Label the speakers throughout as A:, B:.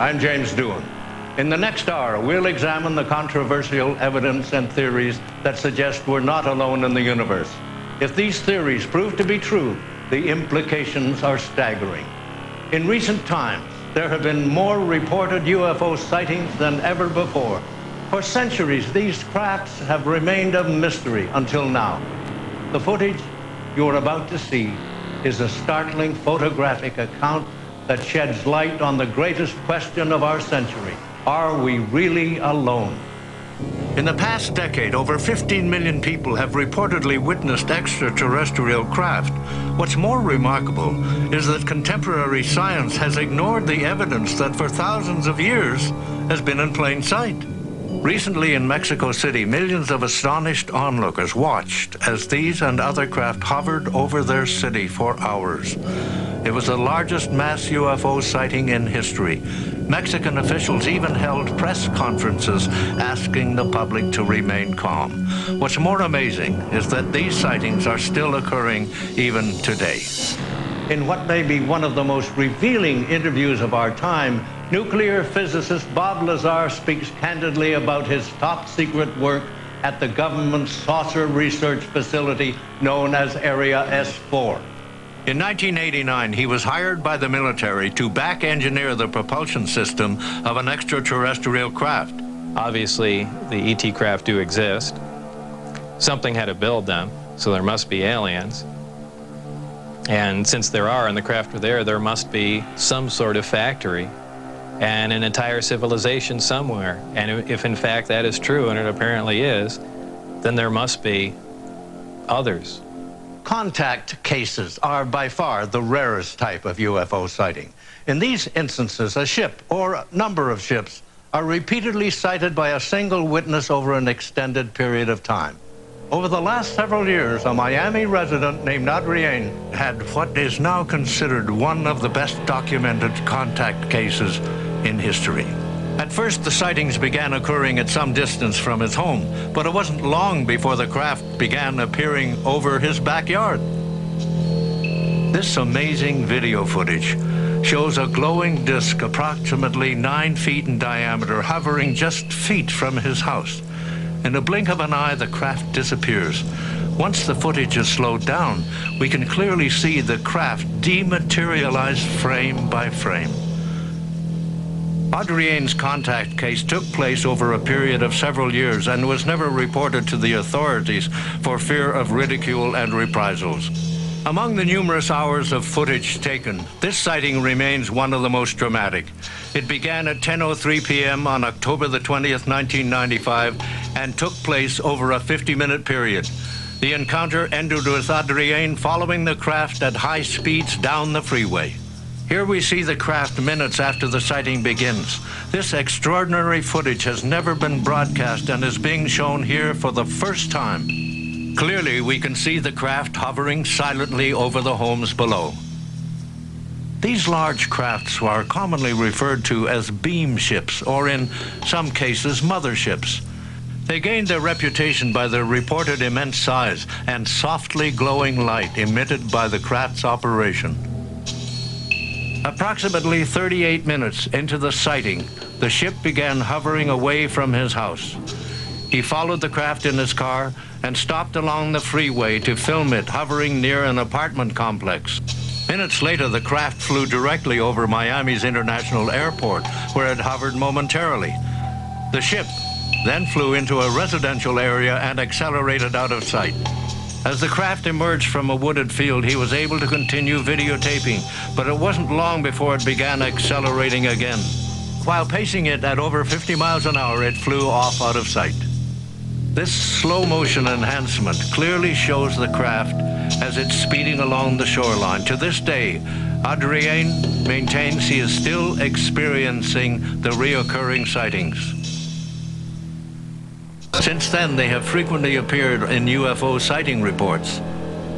A: I'm James Doohan. In the next hour, we'll examine the controversial evidence and theories that suggest we're not alone in the universe. If these theories prove to be true, the implications are staggering. In recent times, there have been more reported UFO sightings than ever before. For centuries, these crafts have remained a mystery until now. The footage you're about to see is a startling photographic account that sheds light on the greatest question of our century. Are we really alone? In the past decade, over 15 million people have reportedly witnessed extraterrestrial craft. What's more remarkable is that contemporary science has ignored the evidence that for thousands of years has been in plain sight. Recently in Mexico City, millions of astonished onlookers watched as these and other craft hovered over their city for hours. It was the largest mass UFO sighting in history. Mexican officials even held press conferences asking the public to remain calm. What's more amazing is that these sightings are still occurring even today. In what may be one of the most revealing interviews of our time, nuclear physicist Bob Lazar speaks candidly about his top secret work at the government's saucer research facility known as Area S4. In 1989, he was hired by the military to back engineer the propulsion system of an extraterrestrial craft.
B: Obviously, the ET craft do exist. Something had to build them, so there must be aliens. And since there are and the craft are there, there must be some sort of factory and an entire civilization somewhere. And if in fact that is true, and it apparently is, then there must be others.
A: Contact cases are by far the rarest type of UFO sighting. In these instances, a ship or a number of ships are repeatedly sighted by a single witness over an extended period of time. Over the last several years, a Miami resident named Adrienne had what is now considered one of the best documented contact cases in history. At first, the sightings began occurring at some distance from his home, but it wasn't long before the craft began appearing over his backyard. This amazing video footage shows a glowing disc approximately nine feet in diameter hovering just feet from his house. In a blink of an eye, the craft disappears. Once the footage is slowed down, we can clearly see the craft dematerialize frame by frame. Adrienne's contact case took place over a period of several years and was never reported to the authorities for fear of ridicule and reprisals. Among the numerous hours of footage taken, this sighting remains one of the most dramatic. It began at 10.03 p.m. on October the 20th, 1995, and took place over a 50-minute period. The encounter ended with Adrienne following the craft at high speeds down the freeway. Here we see the craft minutes after the sighting begins. This extraordinary footage has never been broadcast and is being shown here for the first time. Clearly, we can see the craft hovering silently over the homes below. These large crafts are commonly referred to as beam ships, or in some cases, motherships. They gained their reputation by their reported immense size and softly glowing light emitted by the craft's operation. Approximately 38 minutes into the sighting, the ship began hovering away from his house. He followed the craft in his car and stopped along the freeway to film it hovering near an apartment complex. Minutes later, the craft flew directly over Miami's International Airport, where it hovered momentarily. The ship then flew into a residential area and accelerated out of sight. As the craft emerged from a wooded field, he was able to continue videotaping, but it wasn't long before it began accelerating again. While pacing it at over 50 miles an hour, it flew off out of sight. This slow motion enhancement clearly shows the craft as it's speeding along the shoreline. To this day, Adrienne maintains he is still experiencing the reoccurring sightings. Since then, they have frequently appeared in UFO sighting reports.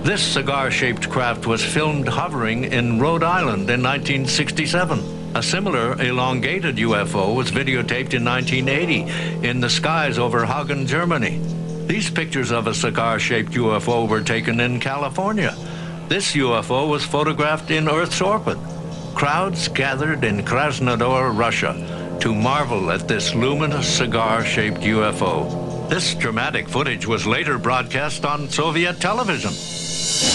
A: This cigar-shaped craft was filmed hovering in Rhode Island in 1967. A similar elongated UFO was videotaped in 1980 in the skies over Hagen, Germany. These pictures of a cigar-shaped UFO were taken in California. This UFO was photographed in Earth's orbit. crowds gathered in Krasnodar, Russia, to marvel at this luminous cigar-shaped UFO. This dramatic footage was later broadcast on Soviet television.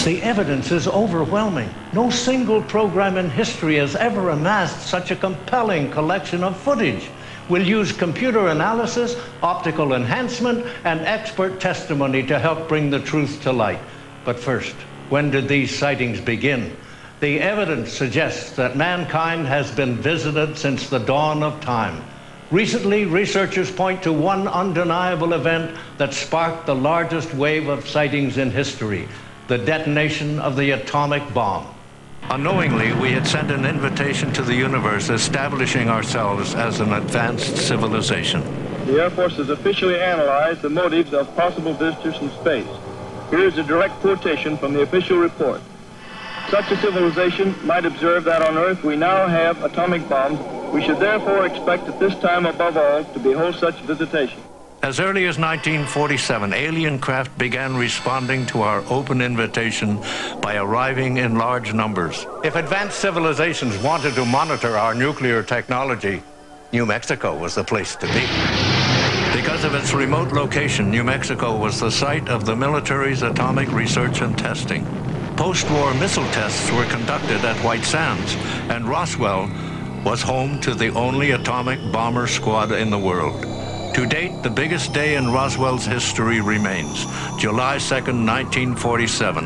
C: The evidence is overwhelming. No single program in history has ever amassed such a compelling collection of footage. We'll use computer analysis, optical enhancement, and expert testimony to help bring the truth to light. But first, when did these sightings begin? The evidence suggests that mankind has been visited since the dawn of time. Recently, researchers point to one undeniable event that sparked the largest wave of sightings in history the detonation of the atomic bomb. Unknowingly, we had sent an invitation to the universe establishing ourselves as an advanced civilization.
D: The Air Force has officially analyzed the motives of possible visitors from space. Here is a direct quotation from the official report. Such a civilization might observe that on Earth we now have atomic bombs. We should therefore expect at this time above all to behold such visitation.
A: As early as 1947, alien craft began responding to our open invitation by arriving in large numbers. If advanced civilizations wanted to monitor our nuclear technology, New Mexico was the place to be. Because of its remote location, New Mexico was the site of the military's atomic research and testing. Post-war missile tests were conducted at White Sands, and Roswell was home to the only atomic bomber squad in the world. To date, the biggest day in Roswell's history remains July 2, 1947,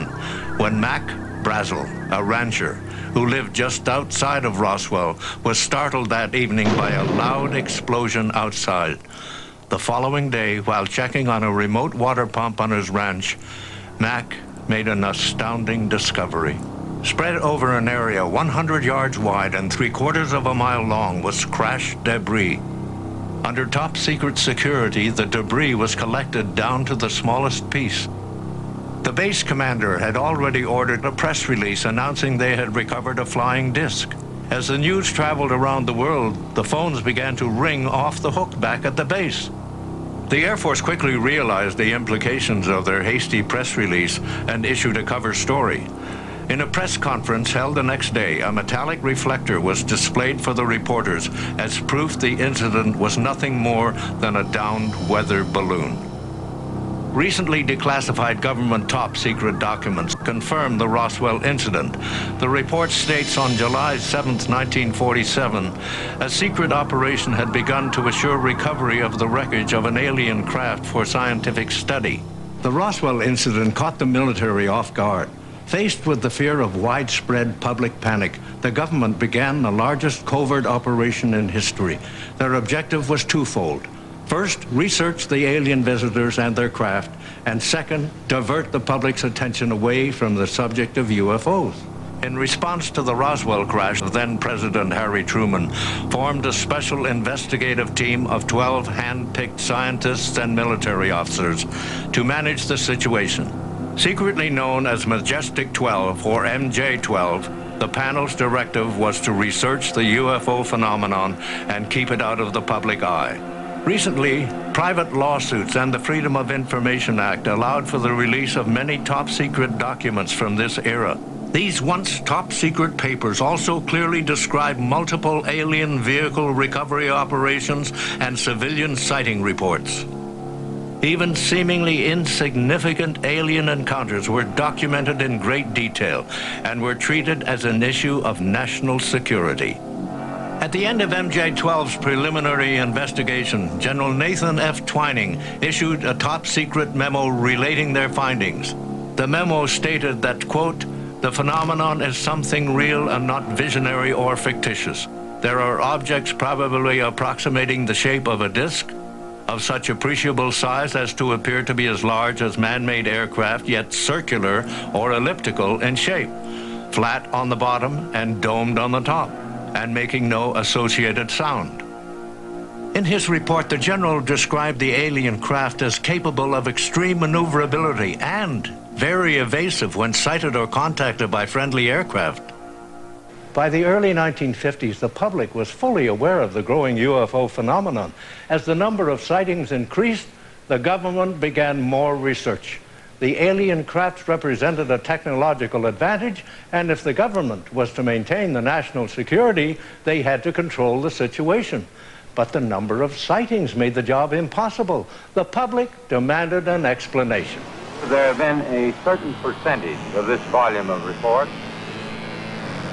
A: when Mac Brazel, a rancher who lived just outside of Roswell, was startled that evening by a loud explosion outside. The following day, while checking on a remote water pump on his ranch, Mac made an astounding discovery. Spread over an area 100 yards wide and three quarters of a mile long was crashed debris under top secret security, the debris was collected down to the smallest piece. The base commander had already ordered a press release announcing they had recovered a flying disc. As the news traveled around the world, the phones began to ring off the hook back at the base. The Air Force quickly realized the implications of their hasty press release and issued a cover story. In a press conference held the next day, a metallic reflector was displayed for the reporters as proof the incident was nothing more than a downed weather balloon. Recently declassified government top secret documents confirm the Roswell incident. The report states on July 7, 1947, a secret operation had begun to assure recovery of the wreckage of an alien craft for scientific study. The Roswell incident caught the military off guard. Faced with the fear of widespread public panic, the government began the largest covert operation in history. Their objective was twofold. First, research the alien visitors and their craft, and second, divert the public's attention away from the subject of UFOs. In response to the Roswell crash, then President Harry Truman formed a special investigative team of 12 hand-picked scientists and military officers to manage the situation. Secretly known as Majestic 12 or MJ12, the panel's directive was to research the UFO phenomenon and keep it out of the public eye. Recently, private lawsuits and the Freedom of Information Act allowed for the release of many top secret documents from this era. These once top secret papers also clearly describe multiple alien vehicle recovery operations and civilian sighting reports. Even seemingly insignificant alien encounters were documented in great detail and were treated as an issue of national security. At the end of MJ-12's preliminary investigation, General Nathan F. Twining issued a top-secret memo relating their findings. The memo stated that, quote, the phenomenon is something real and not visionary or fictitious. There are objects probably approximating the shape of a disk, of such appreciable size as to appear to be as large as man-made aircraft, yet circular or elliptical in shape, flat on the bottom and domed on the top, and making no associated sound. In his report, the general described the alien craft as capable of extreme maneuverability and very evasive when sighted or contacted by friendly aircraft.
C: By the early 1950s, the public was fully aware of the growing UFO phenomenon. As the number of sightings increased, the government began more research. the alien craft represented a technological advantage, and if the government was to maintain the national security, they had to control the situation. But the number of sightings made the job impossible. The public demanded an explanation.
E: There have been a certain percentage of this volume of reports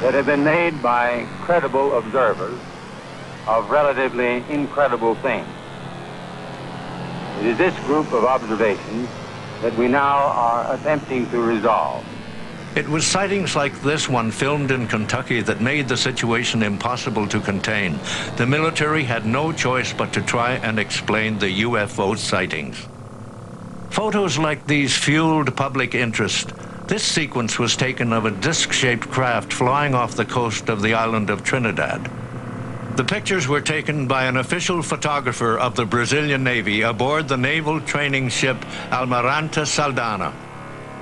E: that have been made by credible observers of relatively incredible things. It is this group of observations that we now are attempting to resolve.
A: It was sightings like this one filmed in Kentucky that made the situation impossible to contain. The military had no choice but to try and explain the UFO sightings. Photos like these fueled public interest. This sequence was taken of a disc-shaped craft flying off the coast of the island of Trinidad. The pictures were taken by an official photographer of the Brazilian Navy aboard the naval training ship Almirante Saldanha.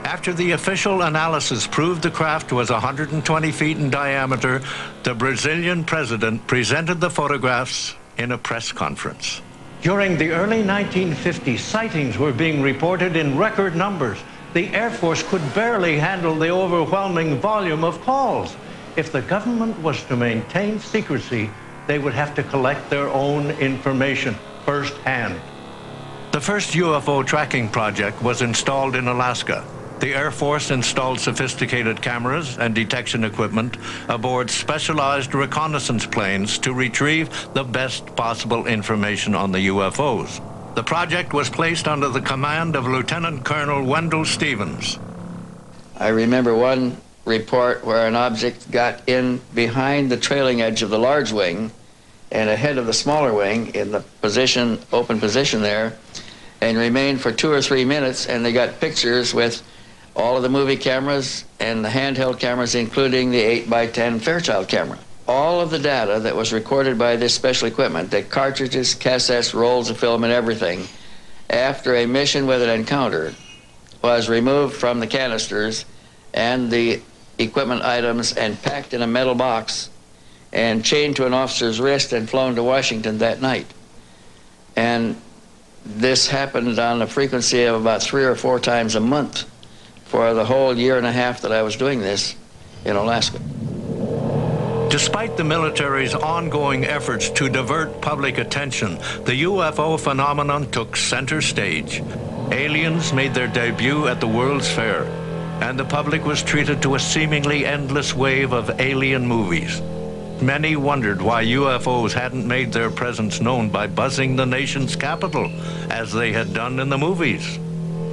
A: After the official analysis proved the craft was 120 feet in diameter, the Brazilian president presented the photographs in a press conference.
C: During the early 1950s, sightings were being reported in record numbers. The Air Force could barely handle the overwhelming volume of calls. If the government was to maintain secrecy, they would have to collect their own information firsthand.
A: The first UFO tracking project was installed in Alaska. The Air Force installed sophisticated cameras and detection equipment aboard specialized reconnaissance planes to retrieve the best possible information on the UFOs. The project was placed under the command of Lieutenant Colonel Wendelle Stevens.
F: I remember one report where an object got in behind the trailing edge of the large wing and ahead of the smaller wing in the position, open position there, and remained for two or three minutes, and they got pictures with all of the movie cameras and the handheld cameras, including the 8 by 10 Fairchild camera. All of the data that was recorded by this special equipment, the cartridges, cassettes, rolls of film, and everything, after a mission with an encounter, was removed from the canisters and the equipment items and packed in a metal box and chained to an officer's wrist and flown to Washington that night. And this happened on a frequency of about three or four times a month for the whole year and a half that I was doing this in Alaska.
A: Despite the military's ongoing efforts to divert public attention, the UFO phenomenon took center stage. Aliens made their debut at the World's Fair, and the public was treated to a seemingly endless wave of alien movies. Many wondered why UFOs hadn't made their presence known by buzzing the nation's capital, as they had done in the movies.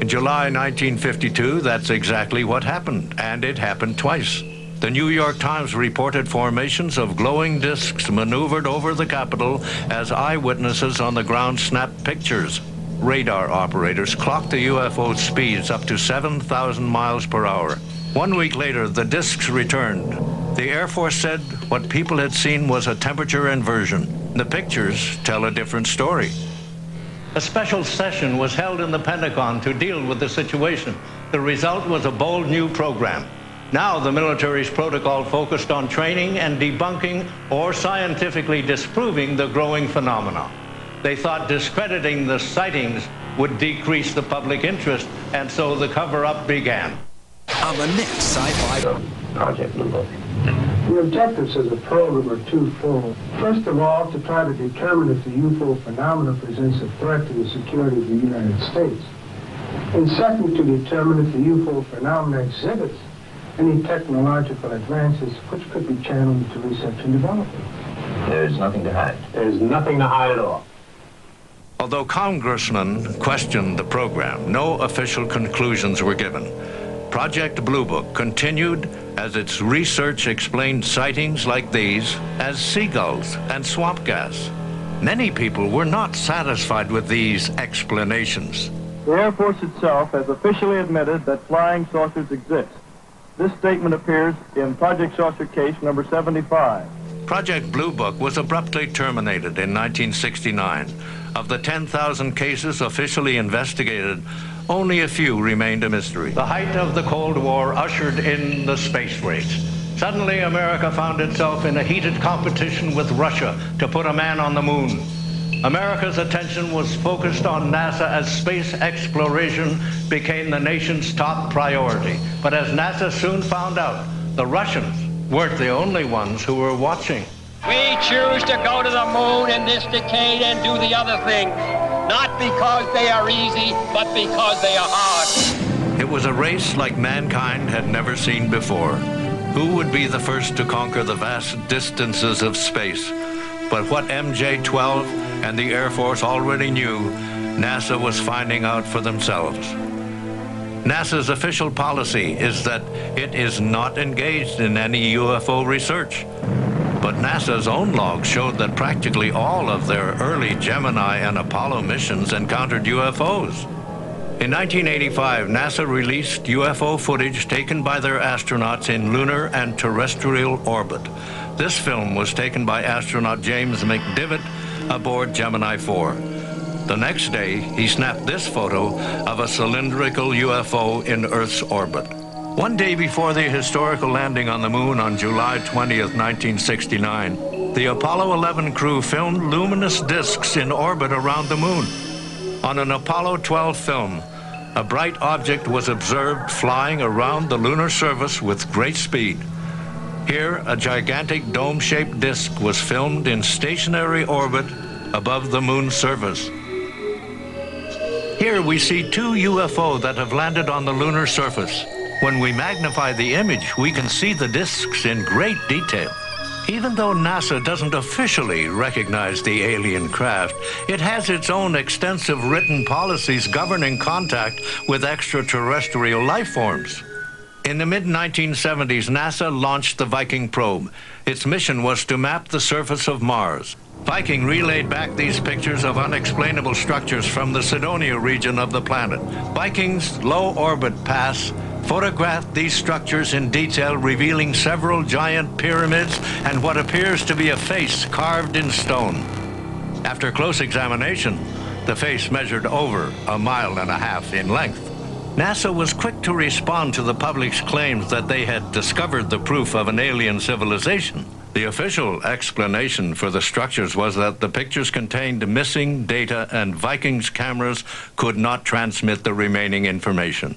A: In July 1952, that's exactly what happened, and it happened twice. The New York Times reported formations of glowing discs maneuvered over the Capitol as eyewitnesses on the ground snapped pictures. Radar operators clocked the UFO speeds up to 7,000 miles per hour. One week later, the discs returned. The Air Force said what people had seen was a temperature inversion. The pictures tell a different story.
C: A special session was held in the Pentagon to deal with the situation. The result was a bold new program. Now the military's protocol focused on training and debunking or scientifically disproving the growing phenomena. They thought discrediting the sightings would decrease the public interest, and so the cover-up began.
G: On the next Sci-Fi
H: Project Blue The objectives of the program are twofold. First of all, to try to determine if the UFO phenomenon presents a threat to the security of the United States. And second, to determine if the UFO phenomenon exhibits any technological advances which could be channeled to research and development.
E: There's nothing to hide.
H: There's nothing to hide at all.
A: Although congressmen questioned the program, no official conclusions were given. Project Blue Book continued as its research explained sightings like these as seagulls and swamp gas. Many people were not satisfied with these explanations.
D: The Air Force itself has officially admitted that flying saucers exist. This statement appears in Project Saucer Case number 75.
A: Project Blue Book was abruptly terminated in 1969. Of the 10,000 cases officially investigated, only a few remained a mystery.
C: The height of the Cold War ushered in the space race. Suddenly, America found itself in a heated competition with Russia to put a man on the moon.
A: America's attention was focused on NASA as space exploration became the nation's top priority. But as NASA soon found out, the Russians weren't the only ones who were watching.
I: We choose to go to the moon in this decade and do the other things, not because they are easy, but because they are hard.
A: It was a race like mankind had never seen before. Who would be the first to conquer the vast distances of space? But what MJ-12 and the Air Force already knew, NASA was finding out for themselves. NASA's official policy is that it is not engaged in any UFO research. But NASA's own logs showed that practically all of their early Gemini and Apollo missions encountered UFOs. In 1985, NASA released UFO footage taken by their astronauts in lunar and terrestrial orbit. This film was taken by astronaut James McDivitt aboard Gemini 4. The next day, he snapped this photo of a cylindrical UFO in Earth's orbit. One day before the historical landing on the moon on July 20th, 1969, the Apollo 11 crew filmed luminous disks in orbit around the moon. On an Apollo 12 film, a bright object was observed flying around the lunar surface with great speed. Here, a gigantic dome-shaped disk was filmed in stationary orbit above the moon's surface. Here we see two UFO that have landed on the lunar surface. When we magnify the image, we can see the disks in great detail. Even though NASA doesn't officially recognize the alien craft, it has its own extensive written policies governing contact with extraterrestrial life forms. In the mid 1970s, NASA launched the Viking probe. Its mission was to map the surface of Mars. Viking relayed back these pictures of unexplainable structures from the Cydonia region of the planet. Viking's low orbit pass photographed these structures in detail, revealing several giant pyramids and what appears to be a face carved in stone. After close examination, the face measured over a mile and a half in length. NASA was quick to respond to the public's claims that they had discovered the proof of an alien civilization. The official explanation for the structures was that the pictures contained missing data and Viking's cameras could not transmit the remaining information.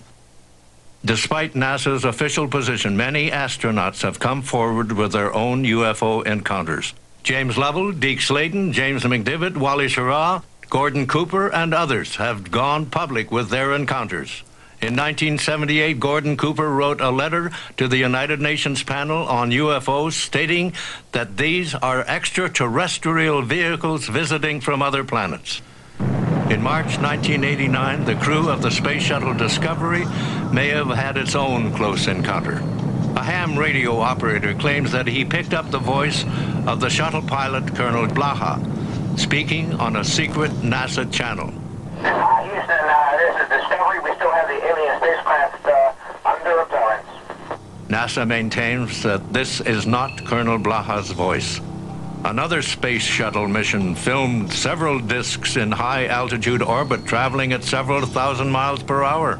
A: Despite NASA's official position, many astronauts have come forward with their own UFO encounters. James Lovell, Deke Slayton, James McDivitt, Wally Schirra, Gordon Cooper, and others have gone public with their encounters. In 1978, Gordon Cooper wrote a letter to the United Nations panel on UFOs stating that these are extraterrestrial vehicles visiting from other planets. In March 1989, the crew of the Space Shuttle Discovery may have had its own close encounter. A ham radio operator claims that he picked up the voice of the shuttle pilot Colonel Blaha speaking on a secret NASA channel. NASA maintains that this is not Colonel Blaha's voice. Another space shuttle mission filmed several disks in high altitude orbit traveling at several thousand miles per hour.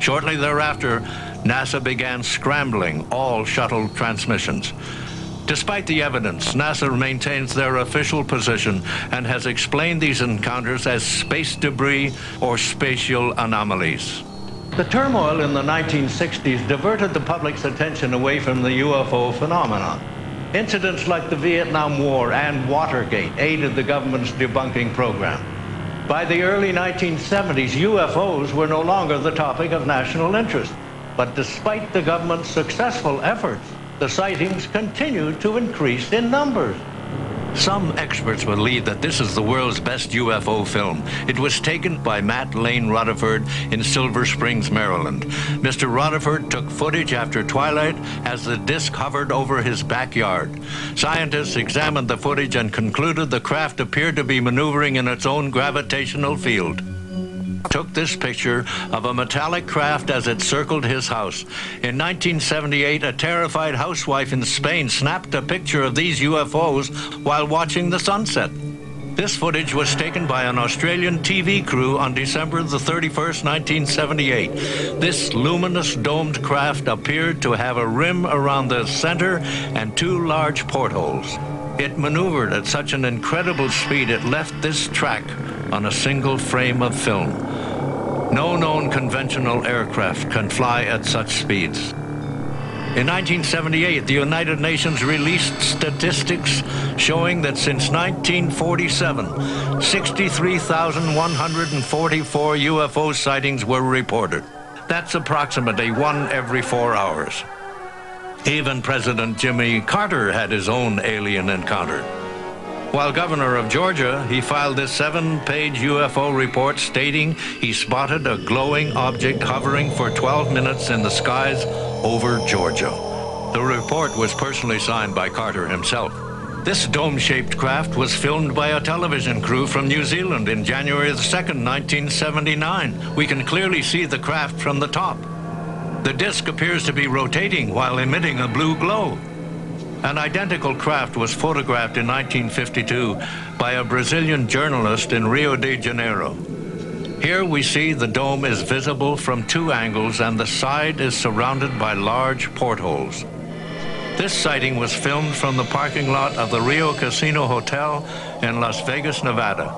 A: Shortly thereafter, NASA began scrambling all shuttle transmissions. Despite the evidence, NASA maintains their official position and has explained these encounters as space debris or spatial anomalies. The turmoil in the 1960s diverted the public's attention away from the UFO phenomenon. Incidents like the Vietnam War and Watergate aided the government's debunking program. By the early 1970s, UFOs were no longer the topic of national interest. But despite the government's successful efforts, the sightings continued to increase in numbers. Some experts believe that this is the world's best UFO film. It was taken by Matt Lane Rutherford in Silver Springs, Maryland. Mr. Rutherford took footage after twilight as the disc hovered over his backyard. Scientists examined the footage and concluded the craft appeared to be maneuvering in its own gravitational field took this picture of a metallic craft as it circled his house. In 1978, a terrified housewife in Spain snapped a picture of these UFOs while watching the sunset. This footage was taken by an Australian TV crew on December the 31st, 1978. This luminous domed craft appeared to have a rim around the center and two large portholes. It maneuvered at such an incredible speed it left this track on a single frame of film. No known conventional aircraft can fly at such speeds. In 1978, the United Nations released statistics showing that since 1947, 63,144 UFO sightings were reported. That's approximately one every four hours. Even President Jimmy Carter had his own alien encounter. While governor of Georgia, he filed this seven-page UFO report stating he spotted a glowing object hovering for 12 minutes in the skies over Georgia. The report was personally signed by Carter himself. This dome-shaped craft was filmed by a television crew from New Zealand in January 2, 1979. We can clearly see the craft from the top. The disk appears to be rotating while emitting a blue glow. An identical craft was photographed in 1952 by a Brazilian journalist in Rio de Janeiro. Here we see the dome is visible from two angles and the side is surrounded by large portholes. This sighting was filmed from the parking lot of the Rio Casino Hotel in Las Vegas, Nevada.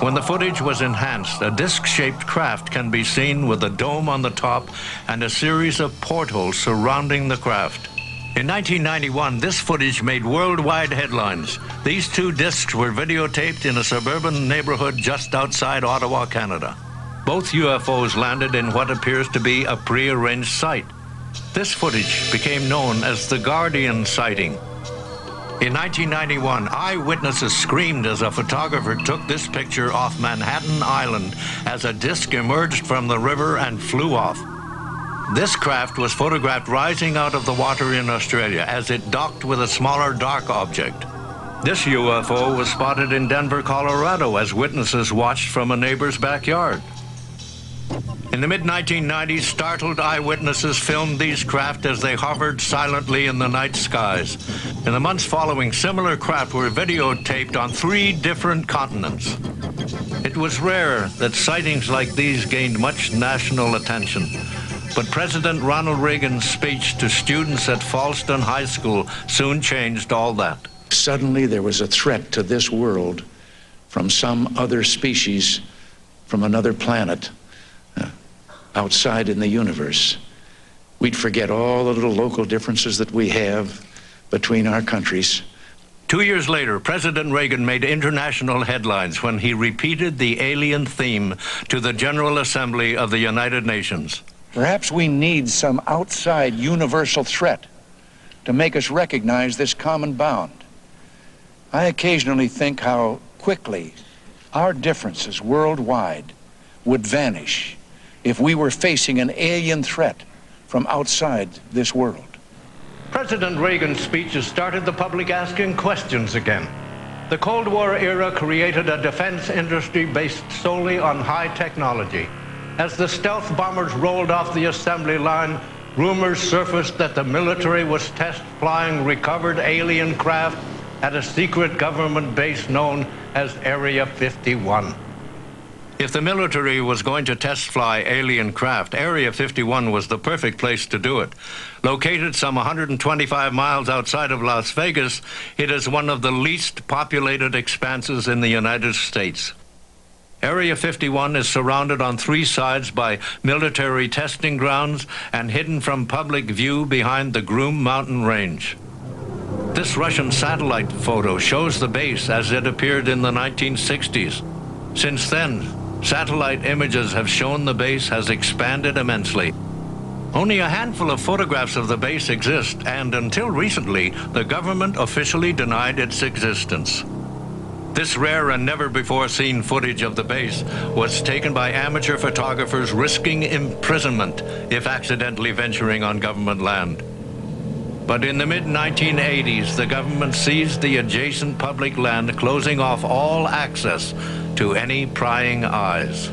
A: When the footage was enhanced, a disc-shaped craft can be seen with a dome on the top and a series of portholes surrounding the craft. In 1991, this footage made worldwide headlines. These two discs were videotaped in a suburban neighborhood just outside Ottawa, Canada. Both UFOs landed in what appears to be a prearranged site. This footage became known as the Guardian sighting. In 1991, eyewitnesses screamed as a photographer took this picture off Manhattan Island as a disc emerged from the river and flew off. This craft was photographed rising out of the water in Australia as it docked with a smaller dark object. This UFO was spotted in Denver, Colorado as witnesses watched from a neighbor's backyard. In the mid-1990s, startled eyewitnesses filmed these craft as they hovered silently in the night skies. In the months following, similar craft were videotaped on three different continents. It was rare that sightings like these gained much national attention. But President Ronald Reagan's speech to students at Fallston High School soon changed all that.
J: Suddenly there was a threat to this world from some other species, from another planet uh, outside in the universe, we'd forget all the little local differences that we have between our countries.
A: Two years later, President Reagan made international headlines when he repeated the alien theme to the General Assembly of the United Nations.
J: Perhaps we need some outside universal threat to make us recognize this common bound. I occasionally think how quickly our differences worldwide would vanish if we were facing an alien threat from outside this world.
C: President Reagan's speeches started the public asking questions again. The Cold War era created a defense industry based solely on high technology. As the stealth bombers rolled off the assembly line, rumors surfaced that the military was test flying recovered alien craft at a secret government base known as Area 51.
A: If the military was going to test fly alien craft, Area 51 was the perfect place to do it. Located some 125 miles outside of Las Vegas, it is one of the least populated expanses in the United States. Area 51 is surrounded on three sides by military testing grounds and hidden from public view behind the Groom Mountain Range. This Russian satellite photo shows the base as it appeared in the 1960s. Since then, Satellite images have shown the base has expanded immensely. Only a handful of photographs of the base exist, and until recently, the government officially denied its existence. This rare and never before seen footage of the base was taken by amateur photographers risking imprisonment if accidentally venturing on government land. But in the mid-1980s, the government seized the adjacent public land, closing off all access to any prying eyes.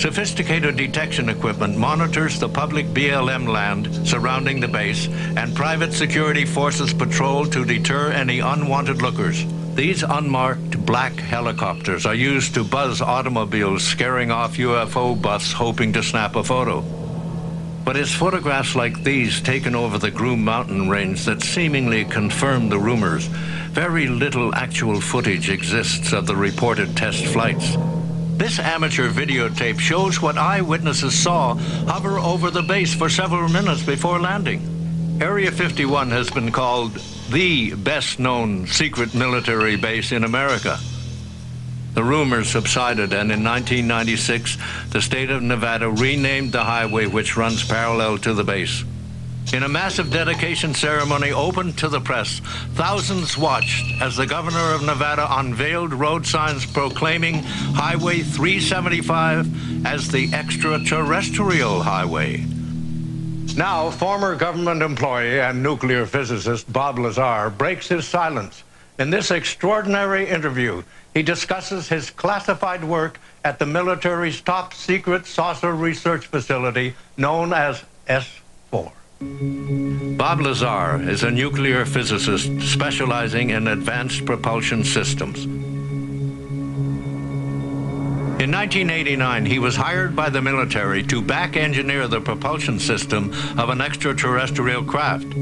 A: Sophisticated detection equipment monitors the public BLM land surrounding the base, and private security forces patrol to deter any unwanted lookers. These unmarked black helicopters are used to buzz automobiles, scaring off UFO buffs hoping to snap a photo. But it's photographs like these taken over the Groom Mountain range that seemingly confirm the rumors. very little actual footage exists of the reported test flights. This amateur videotape shows what eyewitnesses saw hover over the base for several minutes before landing. Area 51 has been called the best known secret military base in America. The rumors subsided, and in 1996, the state of Nevada renamed the highway which runs parallel to the base. In a massive dedication ceremony open to the press, thousands watched as the governor of Nevada unveiled road signs proclaiming Highway 375 as the extraterrestrial highway. Now, former government employee and nuclear physicist Bob Lazar breaks his silence. In this extraordinary interview, he discusses his classified work at the military's top secret saucer research facility known as S4. Bob Lazar is a nuclear physicist specializing in advanced propulsion systems. In 1989, he was hired by the military to back engineer the propulsion system of an extraterrestrial craft.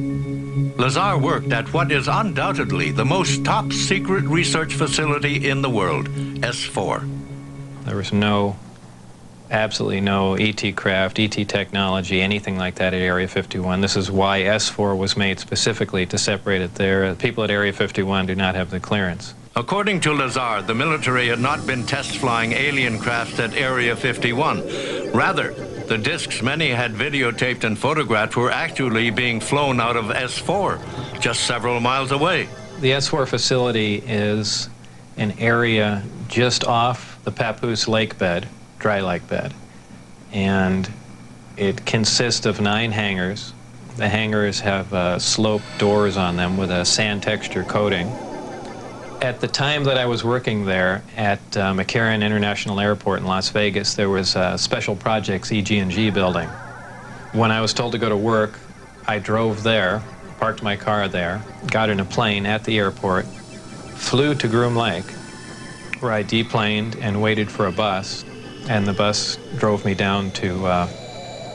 A: Lazar worked at what is undoubtedly the most top secret research facility in the world, S4.
B: There was no, absolutely no ET craft, ET technology, anything like that at Area 51. This is why S4 was made specifically to separate it there. People at Area 51 do not have the clearance.
A: According to Lazar, the military had not been test flying alien crafts at Area 51. Rather, the discs many had videotaped and photographed were actually being flown out of S4, just several miles away.
B: The S4 facility is an area just off the Papoose lake bed, dry lake bed. And it consists of nine hangars. The hangars have uh, sloped doors on them with a sand texture coating at the time that I was working there at uh, McCarran International Airport in Las Vegas, there was a Special Projects EG&G building. When I was told to go to work, I drove there, parked my car there, got in a plane at the airport, flew to Groom Lake, where I deplaned and waited for a bus, and the bus drove me down to uh,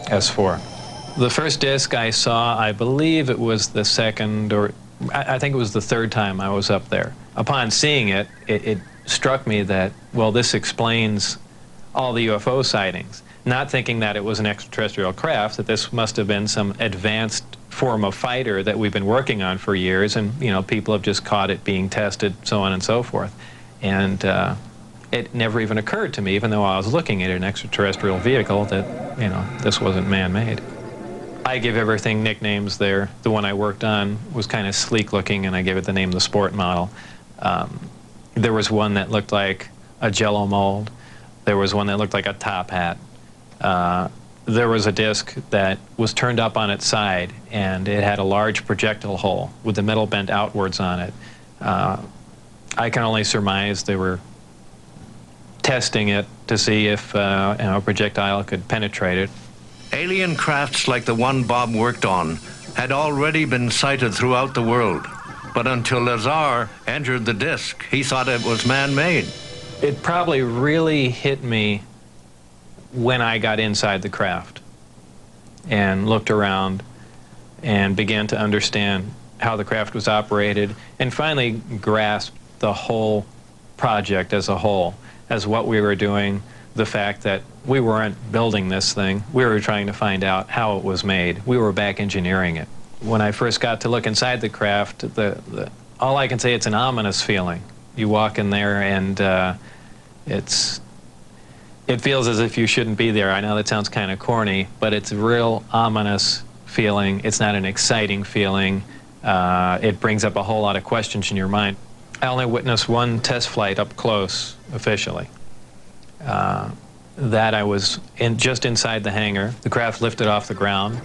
B: S4. The first disc I saw, I believe it was the second or I, I think it was the third time I was up there. Upon seeing it, it, it struck me that, well, this explains all the UFO sightings. Not thinking that it was an extraterrestrial craft, that this must have been some advanced form of fighter that we've been working on for years, and you know people have just caught it being tested, so on and so forth. And uh, it never even occurred to me, even though I was looking at an extraterrestrial vehicle, that you know this wasn't man-made. I give everything nicknames there. The one I worked on was kind of sleek looking, and I gave it the name the Sport model. Um, there was one that looked like a jello mold. There was one that looked like a top hat. Uh, there was a disc that was turned up on its side, and it had a large projectile hole with the metal bent outwards on it. Uh, I can only surmise they were testing it to see if uh, you know, a projectile could penetrate it.
A: Alien crafts like the one Bob worked on had already been sighted throughout the world. But until Lazar entered the disk, he thought it was man-made.
B: It probably really hit me when I got inside the craft and looked around and began to understand how the craft was operated and finally grasped the whole project as a whole, as what we were doing, the fact that we weren't building this thing. We were trying to find out how it was made. We were back engineering it. When I first got to look inside the craft, the, the all I can say it's an ominous feeling. You walk in there and uh, it's it feels as if you shouldn't be there. I know that sounds kind of corny, but it's a real ominous feeling. It's not an exciting feeling. Uh, it brings up a whole lot of questions in your mind. I only witnessed one test flight up close officially. Uh, that I was in, just inside the hangar. The craft lifted off the ground,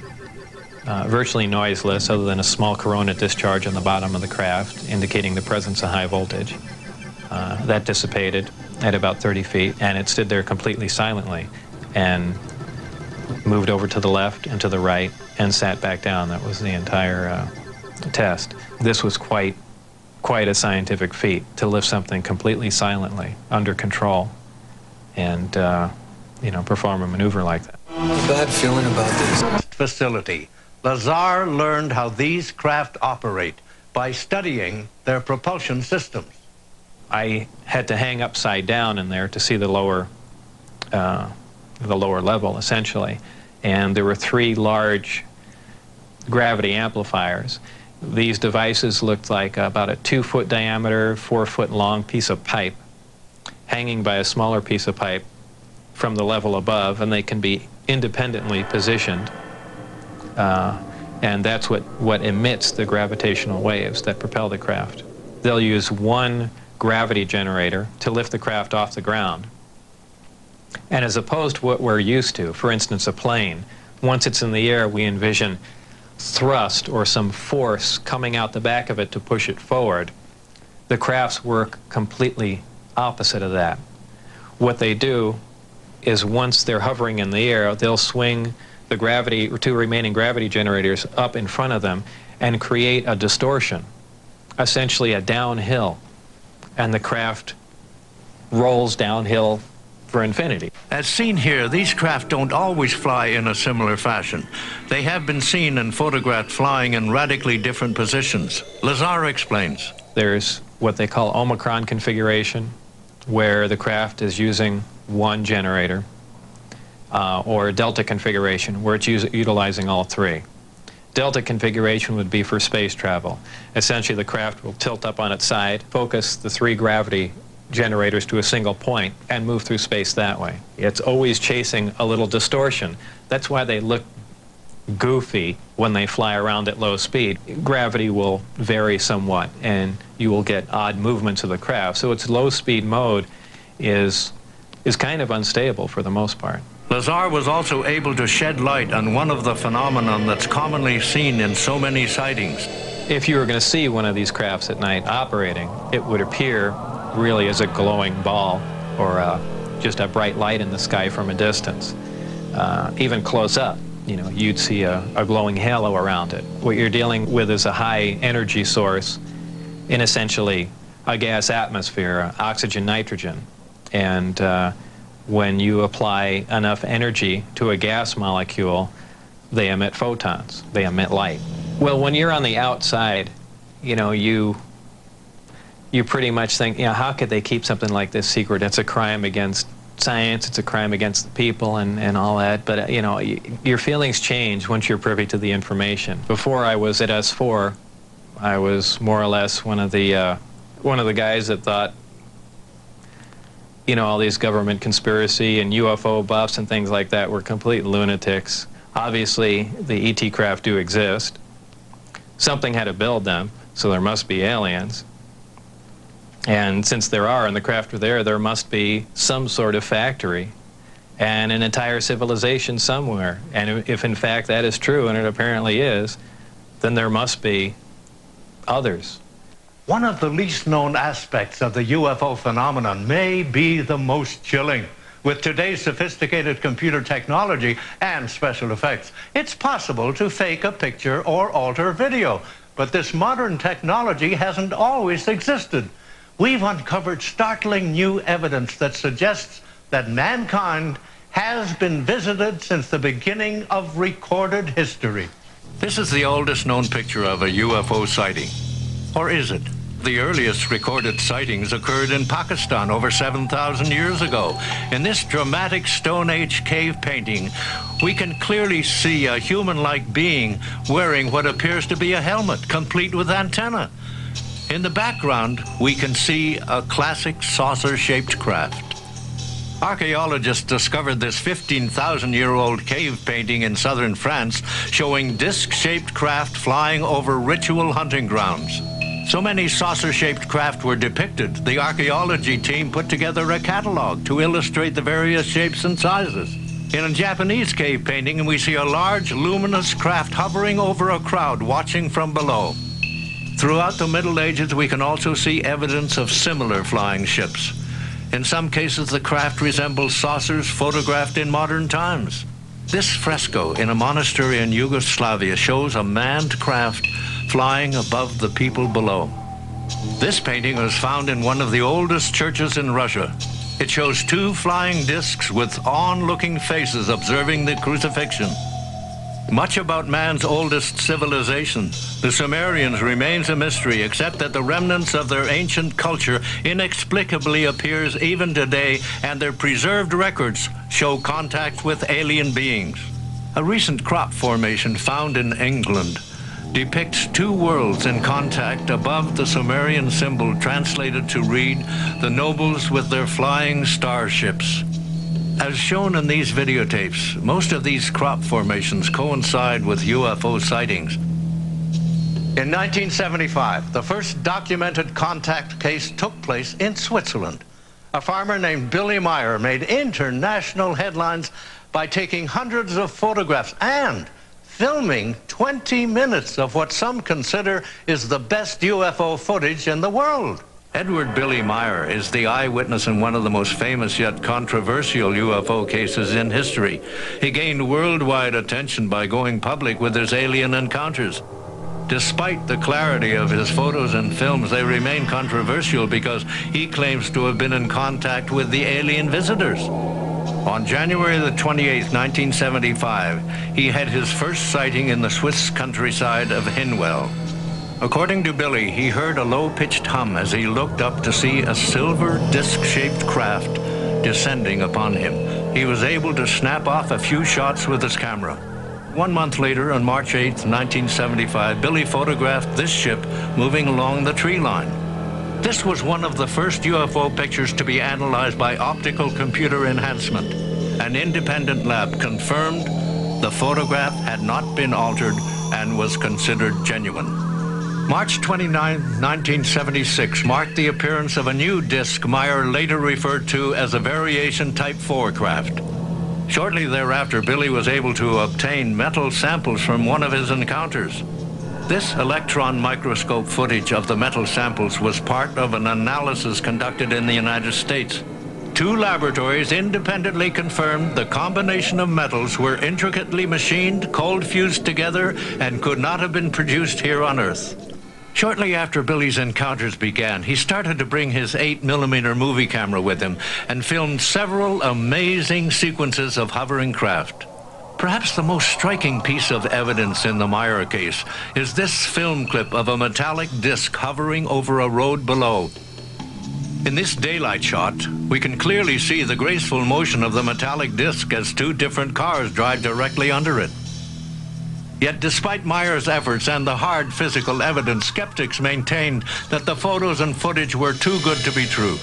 B: uh, virtually noiseless other than a small corona discharge on the bottom of the craft, indicating the presence of high voltage. Uh, that dissipated at about 30 feet, and it stood there completely silently and moved over to the left and to the right and sat back down. That was the entire uh, test. This was quite, quite a scientific feat to lift something completely silently, under control and uh, you know perform a maneuver like that.
G: Bad feeling about this
A: facility. Lazar learned how these craft operate by studying their propulsion systems.
B: I had to hang upside down in there to see the lower, uh, the lower level, essentially. And there were three large gravity amplifiers. These devices looked like about a two-foot diameter, four-foot long piece of pipe hanging by a smaller piece of pipe from the level above, and they can be independently positioned. Uh, and that's what, what emits the gravitational waves that propel the craft. They'll use one gravity generator to lift the craft off the ground. And as opposed to what we're used to, for instance, a plane, once it's in the air, we envision thrust or some force coming out the back of it to push it forward. The crafts work completely opposite of that. What they do is once they're hovering in the air, they'll swing the gravity, two remaining gravity generators up in front of them and create a distortion, essentially a downhill, and the craft rolls downhill for infinity.
A: As seen here, these craft don't always fly in a similar fashion. They have been seen and photographed flying in radically different positions. Lazar explains.
B: There's what they call Omicron configuration, where the craft is using one generator, uh, or Delta configuration, where it's utilizing all three. Delta configuration would be for space travel. Essentially, the craft will tilt up on its side, focus the three gravity generators to a single point, and move through space that way. It's always chasing a little distortion. That's why they look goofy when they fly around at low speed. Gravity will vary somewhat, and you will get odd movements of the craft. So its low speed mode is, is kind of unstable for the most part.
A: Lazar was also able to shed light on one of the phenomenon that's commonly seen in so many sightings.
B: If you were going to see one of these crafts at night operating, it would appear really as a glowing ball or uh, just a bright light in the sky from a distance. Uh, even close up, you know, you'd see a, a glowing halo around it. What you're dealing with is a high energy source in essentially a gas atmosphere, oxygen, nitrogen. And uh, when you apply enough energy to a gas molecule, they emit photons, they emit light. Well, when you're on the outside, you know, you you pretty much think, you know, how could they keep something like this secret? It's a crime against science, it's a crime against the people and, and all that. But, uh, you know, your feelings change once you're privy to the information. Before I was at S4, I was more or less one of the, uh, one of the guys that thought you know, all these government conspiracy and UFO buffs and things like that were complete lunatics. Obviously, the ET craft do exist. Something had to build them, so there must be aliens. And since there are, and the craft are there, there must be some sort of factory and an entire civilization somewhere. And if in fact that is true, and it apparently is, then there must be others.
A: One of the least known aspects of the UFO phenomenon may be the most chilling. With today's sophisticated computer technology and special effects, it's possible to fake a picture or alter video. But this modern technology hasn't always existed. We've uncovered startling new evidence that suggests that mankind has been visited since the beginning of recorded history. This is the oldest known picture of a UFO sighting. Or is it? The earliest recorded sightings occurred in Pakistan over 7,000 years ago. In this dramatic Stone Age cave painting, we can clearly see a human-like being wearing what appears to be a helmet, complete with antenna. In the background, we can see a classic saucer-shaped craft. Archaeologists discovered this 15,000-year-old cave painting in southern France showing disc-shaped craft flying over ritual hunting grounds. So many saucer-shaped craft were depicted, the archaeology team put together a catalog to illustrate the various shapes and sizes. In a Japanese cave painting, we see a large luminous craft hovering over a crowd watching from below. Throughout the Middle Ages, we can also see evidence of similar flying ships. In some cases, the craft resembles saucers photographed in modern times. This fresco in a monastery in Yugoslavia shows a manned craft flying above the people below. This painting was found in one of the oldest churches in Russia. It shows two flying discs with on-looking faces observing the crucifixion. Much about man's oldest civilization, the Sumerians, remains a mystery, except that the remnants of their ancient culture inexplicably appears even today, and their preserved records show contact with alien beings. A recent crop formation found in England depicts two worlds in contact above the Sumerian symbol translated to read, the nobles with their flying starships. As shown in these videotapes, most of these crop formations coincide with UFO sightings. In 1975, the first documented contact case took place in Switzerland. A farmer named Billy Meier made international headlines by taking hundreds of photographs and filming 20 minutes of what some consider is the best UFO footage in the world. Edward Billy Meier is the eyewitness in one of the most famous yet controversial UFO cases in history. He gained worldwide attention by going public with his alien encounters. Despite the clarity of his photos and films, they remain controversial because he claims to have been in contact with the alien visitors. On January the 28th, 1975, he had his first sighting in the Swiss countryside of Hinwil. According to Billy, he heard a low-pitched hum as he looked up to see a silver disc-shaped craft descending upon him. He was able to snap off a few shots with his camera. One month later, on March 8, 1975, Billy photographed this ship moving along the tree line. This was one of the first UFO pictures to be analyzed by optical computer enhancement. An independent lab confirmed the photograph had not been altered and was considered genuine. March 29, 1976 marked the appearance of a new disc Meier later referred to as a variation Type 4 craft. Shortly thereafter, Billy was able to obtain metal samples from one of his encounters. This electron microscope footage of the metal samples was part of an analysis conducted in the United States. Two laboratories independently confirmed the combination of metals were intricately machined, cold fused together, and could not have been produced here on Earth. Shortly after Billy's encounters began, he started to bring his 8mm movie camera with him and filmed several amazing sequences of hovering craft. Perhaps the most striking piece of evidence in the Meier case is this film clip of a metallic disc hovering over a road below. In this daylight shot, we can clearly see the graceful motion of the metallic disc as two different cars drive directly under it. Yet despite Meier's efforts and the hard physical evidence, skeptics maintained that the photos and footage were too good to be true.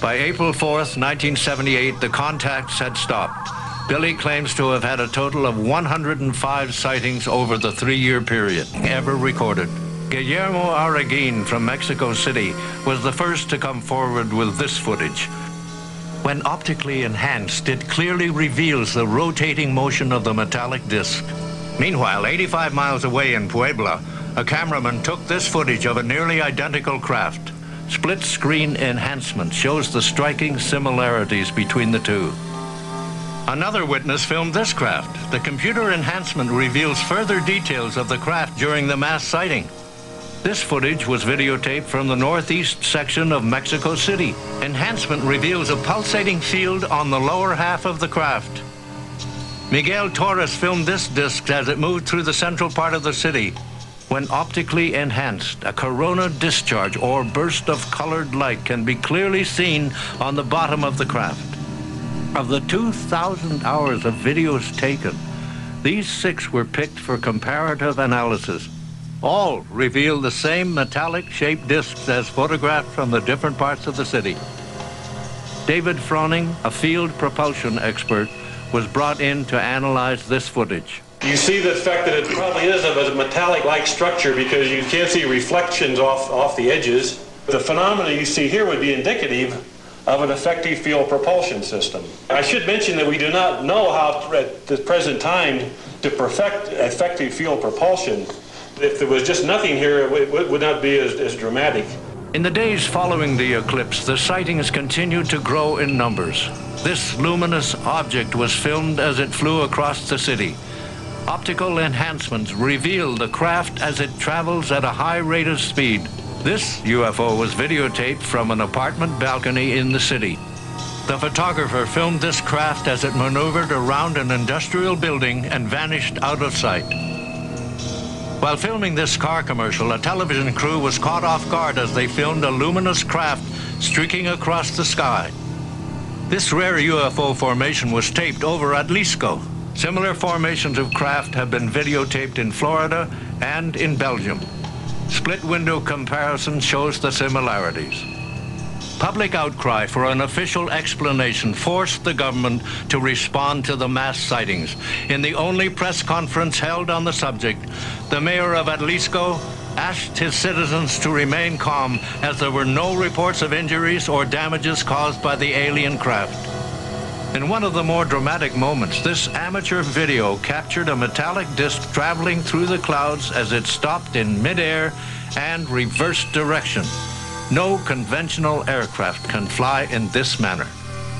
A: By April 4th, 1978, the contacts had stopped. Billy claims to have had a total of 105 sightings over the three-year period ever recorded. Guillermo Arguin from Mexico City was the first to come forward with this footage. When optically enhanced, it clearly reveals the rotating motion of the metallic disc. Meanwhile, 85 miles away in Puebla, a cameraman took this footage of a nearly identical craft. Split screen enhancement shows the striking similarities between the two. Another witness filmed this craft. The computer enhancement reveals further details of the craft during the mass sighting. This footage was videotaped from the northeast section of Mexico City. Enhancement reveals a pulsating field on the lower half of the craft. Miguel Torres filmed this disc as it moved through the central part of the city. When optically enhanced, a corona discharge or burst of colored light can be clearly seen on the bottom of the craft. Of the 2,000 hours of videos taken, these six were picked for comparative analysis. All reveal the same metallic-shaped discs as photographed from the different parts of the city. David Froning, a field propulsion expert, was brought in to analyze this footage.
K: You see the fact that it probably is of a metallic-like structure because you can't see reflections off, off the edges. The phenomena you see here would be indicative of an effective field propulsion system. I should mention that we do not know how at the present time to perfect effective field propulsion. If there was just nothing here, it would not be as, as dramatic.
A: In the days following the eclipse, the sightings continued to grow in numbers. This luminous object was filmed as it flew across the city. Optical enhancements reveal the craft as it travels at a high rate of speed. This UFO was videotaped from an apartment balcony in the city. The photographer filmed this craft as it maneuvered around an industrial building and vanished out of sight. While filming this car commercial, a television crew was caught off guard as they filmed a luminous craft streaking across the sky. This rare UFO formation was taped over Atlixco. Similar formations of craft have been videotaped in Florida and in Belgium. Split window comparison shows the similarities. Public outcry for an official explanation forced the government to respond to the mass sightings. In the only press conference held on the subject, the mayor of Atlixco asked his citizens to remain calm as there were no reports of injuries or damages caused by the alien craft. In one of the more dramatic moments, this amateur video captured a metallic disc traveling through the clouds as it stopped in midair and reversed direction. No conventional aircraft can fly in this manner.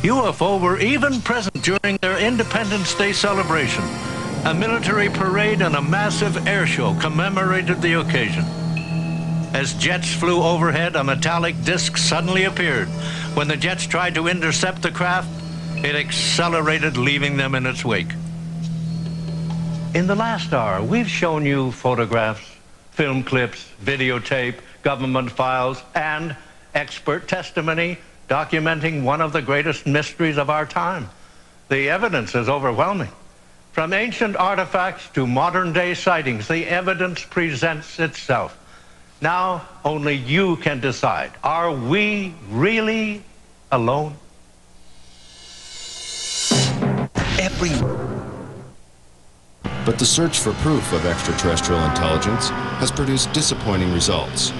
A: UFO were even present during their Independence Day celebration. A military parade and a massive air show commemorated the occasion. As jets flew overhead, a metallic disc suddenly appeared. When the jets tried to intercept the craft, it accelerated, leaving them in its wake. In the last hour, we've shown you photographs, film clips, videotape, government files, and expert testimony documenting one of the greatest mysteries of our time. The evidence is overwhelming. From ancient artifacts to modern day sightings, the evidence presents itself. Now only you can decide. Are we really alone?
L: But the search for proof of extraterrestrial intelligence has produced disappointing results.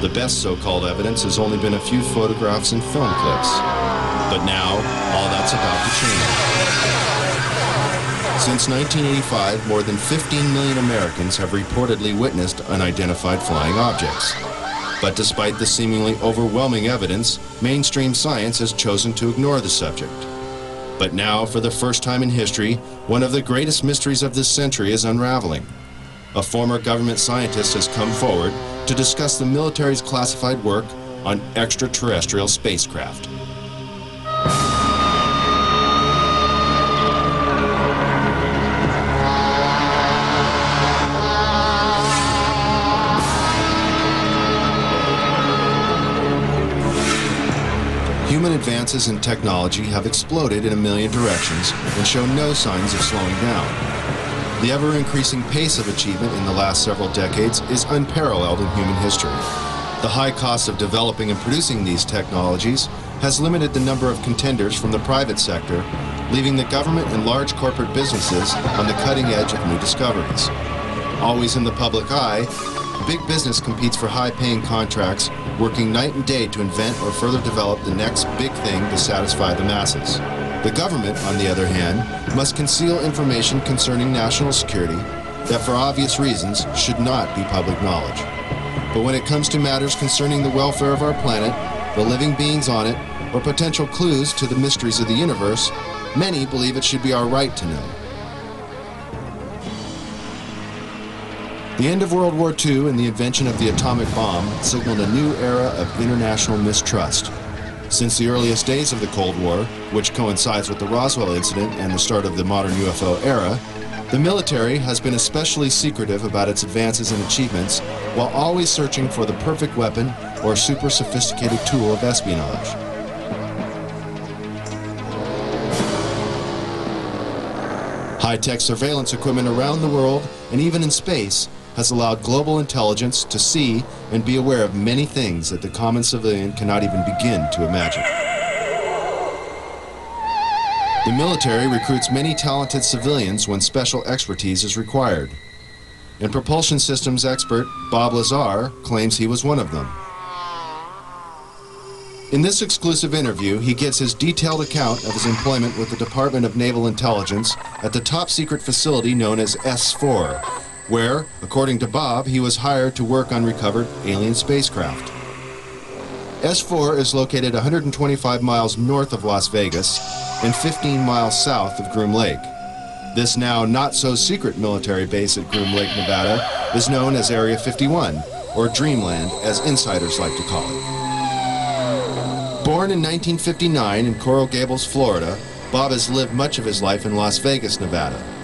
L: The best so-called evidence has only been a few photographs and film clips. But now, all that's about to change. Since 1985, more than 15 million Americans have reportedly witnessed unidentified flying objects. But despite the seemingly overwhelming evidence, mainstream science has chosen to ignore the subject. But now, for the first time in history, one of the greatest mysteries of this century is unraveling. A former government scientist has come forward to discuss the military's classified work on extraterrestrial spacecraft. Human advances in technology have exploded in a million directions and show no signs of slowing down. The ever-increasing pace of achievement in the last several decades is unparalleled in human history. The high cost of developing and producing these technologies has limited the number of contenders from the private sector, leaving the government and large corporate businesses on the cutting edge of new discoveries. Always in the public eye, big business competes for high-paying contracts, working night and day to invent or further develop the next big thing to satisfy the masses. The government, on the other hand, must conceal information concerning national security that for obvious reasons should not be public knowledge. But when it comes to matters concerning the welfare of our planet, the living beings on it, or potential clues to the mysteries of the universe, many believe it should be our right to know. The end of World War II and the invention of the atomic bomb signaled a new era of international mistrust. Since the earliest days of the Cold War, which coincides with the Roswell incident and the start of the modern UFO era, the military has been especially secretive about its advances and achievements while always searching for the perfect weapon or super sophisticated tool of espionage. High-tech surveillance equipment around the world and even in space has allowed global intelligence to see and be aware of many things that the common civilian cannot even begin to imagine. The military recruits many talented civilians when special expertise is required. And propulsion systems expert Bob Lazar claims he was one of them. In this exclusive interview, he gives his detailed account of his employment with the Department of Naval Intelligence at the top secret facility known as S4, where, according to Bob, he was hired to work on recovered alien spacecraft. S4 is located 125 miles north of Las Vegas and 15 miles south of Groom Lake. This now not-so-secret military base at Groom Lake, Nevada is known as Area 51, or Dreamland as insiders like to call it. Born in 1959 in Coral Gables, Florida, Bob has lived much of his life in Las Vegas, Nevada.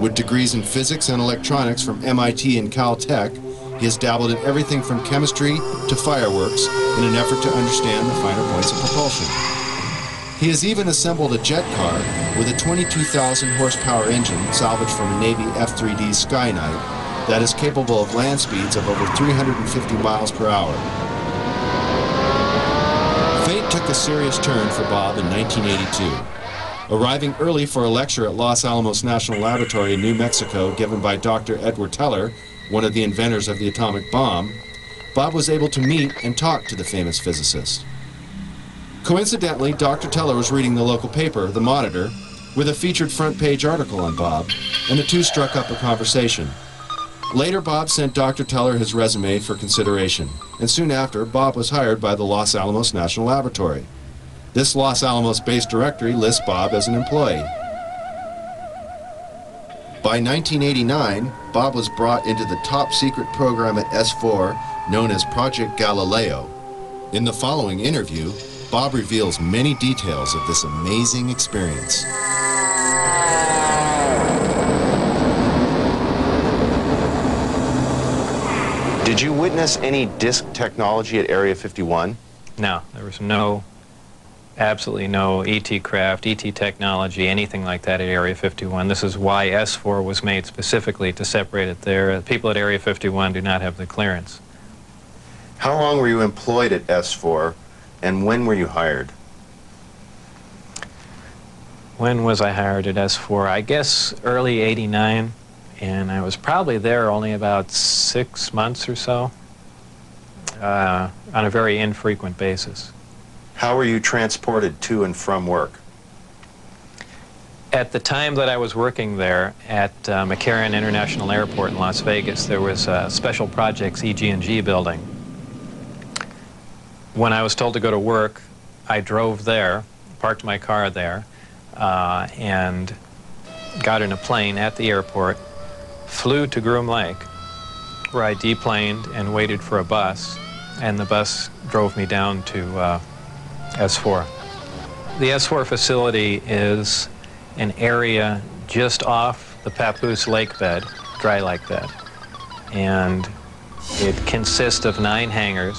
L: With degrees in physics and electronics from MIT and Caltech, he has dabbled in everything from chemistry to fireworks in an effort to understand the finer points of propulsion. He has even assembled a jet car with a 22,000 horsepower engine salvaged from a Navy F-3D Skyknight that is capable of land speeds of over 350 miles per hour. Fate took a serious turn for Bob in 1982. Arriving early for a lecture at Los Alamos National Laboratory in New Mexico given by Dr. Edward Teller, one of the inventors of the atomic bomb, Bob was able to meet and talk to the famous physicist. Coincidentally, Dr. Teller was reading the local paper, The Monitor, with a featured front page article on Bob, and the two struck up a conversation. Later, Bob sent Dr. Teller his resume for consideration, and soon after, Bob was hired by the Los Alamos National Laboratory. This Los Alamos-based directory lists Bob as an employee. By 1989, Bob was brought into the top secret program at S4 known as Project Galileo. In the following interview, Bob reveals many details of this amazing experience.
M: Did you witness any disk technology at Area 51?
B: No, there was no, absolutely no ET craft, ET technology, anything like that at Area 51. This is why S4 was made specifically to separate it there. People at Area 51 do not have the clearance.
M: How long were you employed at S4 and when were you hired?
B: When was I hired at S4? I guess early 89 and I was probably there only about six months or so uh, on a very infrequent basis.
M: How were you transported to and from work?
B: At the time that I was working there at uh, McCarran International Airport in Las Vegas, there was a Special Projects EG&G building. When I was told to go to work, I drove there, parked my car there, uh, and got in a plane at the airport flew to Groom Lake, where I deplaned and waited for a bus, and the bus drove me down to uh, S4. The S4 facility is an area just off the Papoose lake bed, dry lake bed, and it consists of nine hangars.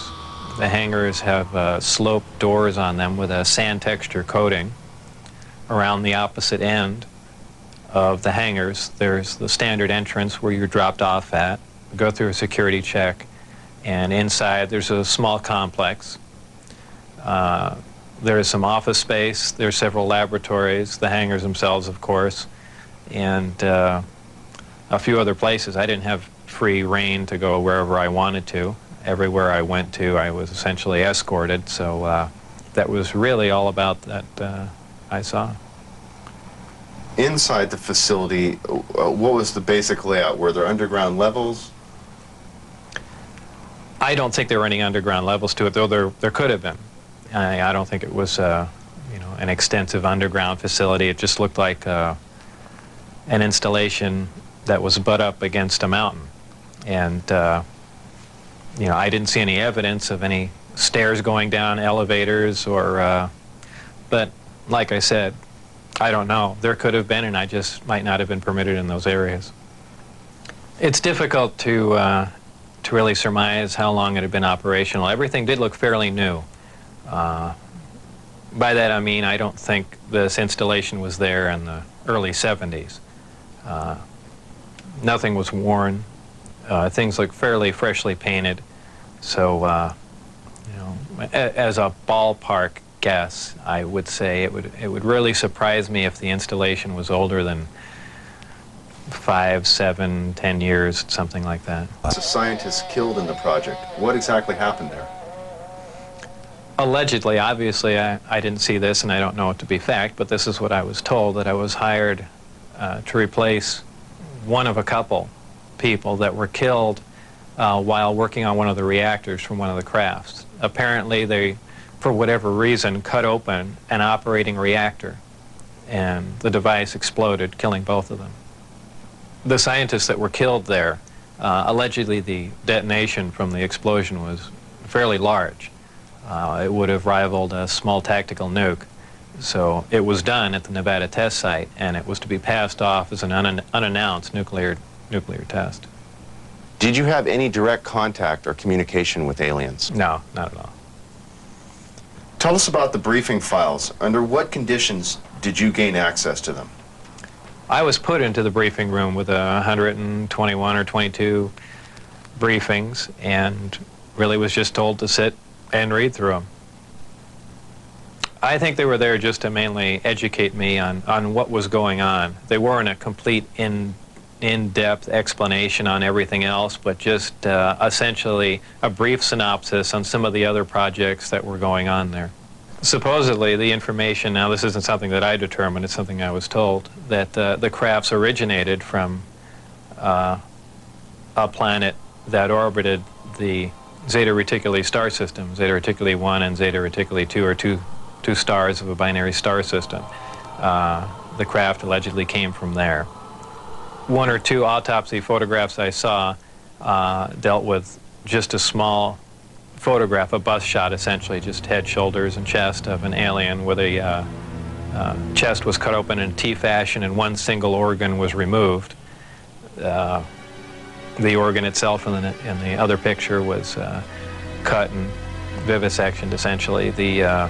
B: The hangars have uh, sloped doors on them with a sand texture coating. Around the opposite end of the hangars, there's the standard entrance where you're dropped off at, go through a security check, and inside there's a small complex. Uh, there's some office space, There are several laboratories, the hangars themselves, of course, and uh, a few other places. I didn't have free reign to go wherever I wanted to. Everywhere I went to, I was essentially escorted, so uh, that was really all about that uh, I saw
M: inside the facility, uh, what was the basic layout? Were there underground levels?
B: I don't think there were any underground levels to it, though there, there could have been. I, I don't think it was, uh, you know, an extensive underground facility. It just looked like uh, an installation that was butt up against a mountain. And, uh, you know, I didn't see any evidence of any stairs going down, elevators, or, uh, but like I said, I don't know. There could have been, and I just might not have been permitted in those areas. It's difficult to, uh, to really surmise how long it had been operational. Everything did look fairly new. Uh, by that I mean I don't think this installation was there in the early 70s. Uh, nothing was worn. Uh, things look fairly freshly painted. So, uh, you know, as a ballpark guess, I would say it would, it would really surprise me if the installation was older than five, seven, ten years, something like that.
M: Lots of scientists killed in the project. What exactly happened there?
B: Allegedly, obviously, I, I didn't see this and I don't know it to be fact, but this is what I was told, that I was hired uh, to replace one of a couple people that were killed uh, while working on one of the reactors from one of the crafts. Apparently, they for whatever reason, cut open an operating reactor, and the device exploded, killing both of them. The scientists that were killed there, uh, allegedly the detonation from the explosion was fairly large. Uh, it would have rivaled a small tactical nuke. So it was done at the Nevada test site, and it was to be passed off as an un unannounced nuclear, nuclear test.
M: Did you have any direct contact or communication with aliens?
B: No, not at all.
M: Tell us about the briefing files. Under what conditions did you gain access to them?
B: I was put into the briefing room with 121 or 22 briefings and really was just told to sit and read through them. I think they were there just to mainly educate me on, on what was going on. They weren't a complete in, in-depth explanation on everything else, but just uh, essentially a brief synopsis on some of the other projects that were going on there. Supposedly, the information, now this isn't something that I determined, it's something I was told, that uh, the crafts originated from uh, a planet that orbited the Zeta Reticuli star system. Zeta Reticuli 1 and Zeta Reticuli 2 are two two stars of a binary star system. Uh, the craft allegedly came from there. One or two autopsy photographs I saw uh, dealt with just a small photograph, a bust shot essentially, just head, shoulders, and chest of an alien with a uh, uh chest was cut open in T fashion and one single organ was removed. Uh, the organ itself in the, in the other picture was uh, cut and vivisectioned essentially. The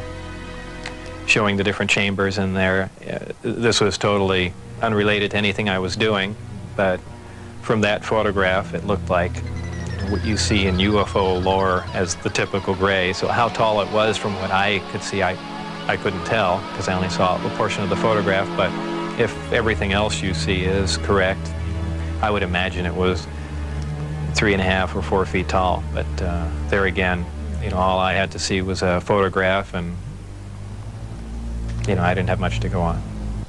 B: showing the different chambers in there. Uh, this was totally unrelated to anything I was doing, but from that photograph, it looked like what you see in UFO lore as the typical gray. So how tall it was from what I could see, I, I couldn't tell because I only saw a portion of the photograph. But if everything else you see is correct, I would imagine it was three and a half or four feet tall. But uh, there again, you know, all I had to see was a photograph and you know, I didn't have much to go on.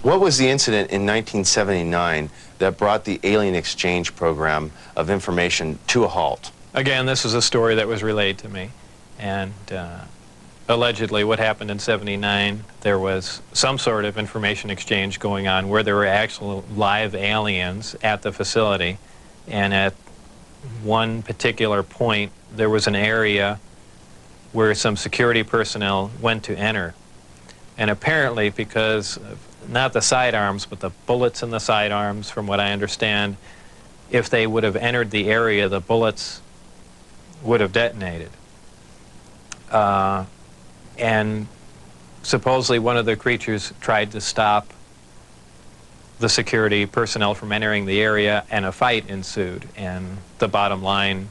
M: What was the incident in 1979 that brought the alien exchange program of information to a halt?
B: Again, this is a story that was relayed to me. And uh, allegedly, what happened in 79, there was some sort of information exchange going on where there were actual live aliens at the facility. And at one particular point, there was an area where some security personnel went to enter and apparently because not the sidearms, but the bullets in the sidearms, from what I understand, if they would have entered the area, the bullets would have detonated. Uh, and supposedly one of the creatures tried to stop the security personnel from entering the area, and a fight ensued. And the bottom line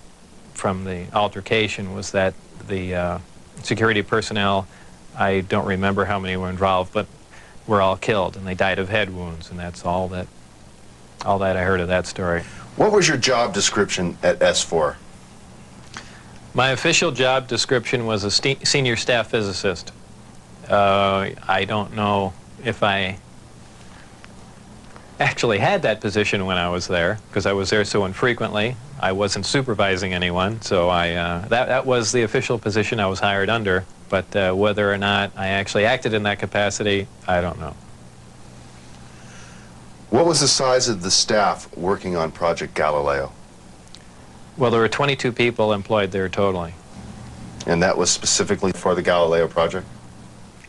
B: from the altercation was that the uh, security personnel I don't remember how many were involved, but were all killed, and they died of head wounds, and that's all that, all that I heard of that story.
M: What was your job description at S4?
B: My official job description was a senior staff physicist. Uh, I don't know if I actually had that position when I was there, because I was there so infrequently. I wasn't supervising anyone, so I, uh, that, that was the official position I was hired under. But uh, whether or not I actually acted in that capacity, I don't know.
M: What was the size of the staff working on Project Galileo?
B: Well, there were 22 people employed there totally.
M: And that was specifically for the Galileo project?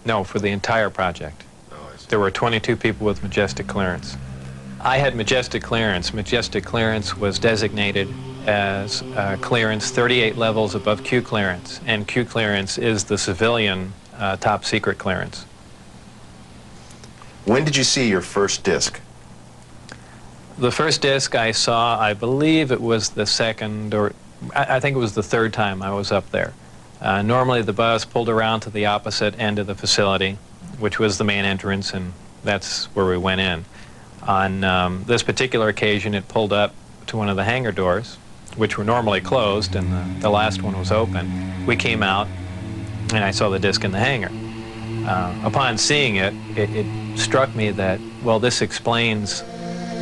B: No, for the entire project.
M: Oh,
B: there were 22 people with majestic clearance. I had majestic clearance. Majestic clearance was designated as uh, clearance 38 levels above Q clearance, and Q clearance is the civilian uh, top secret clearance.
M: When did you see your first disc?
B: The first disc I saw, I believe it was the second, or I, I think it was the third time I was up there. Uh, normally the bus pulled around to the opposite end of the facility, which was the main entrance, and that's where we went in. On um, this particular occasion, it pulled up to one of the hangar doors, which were normally closed, and the, the last one was open. We came out, and I saw the disc in the hangar. Uh, upon seeing it, it, it struck me that, well, this explains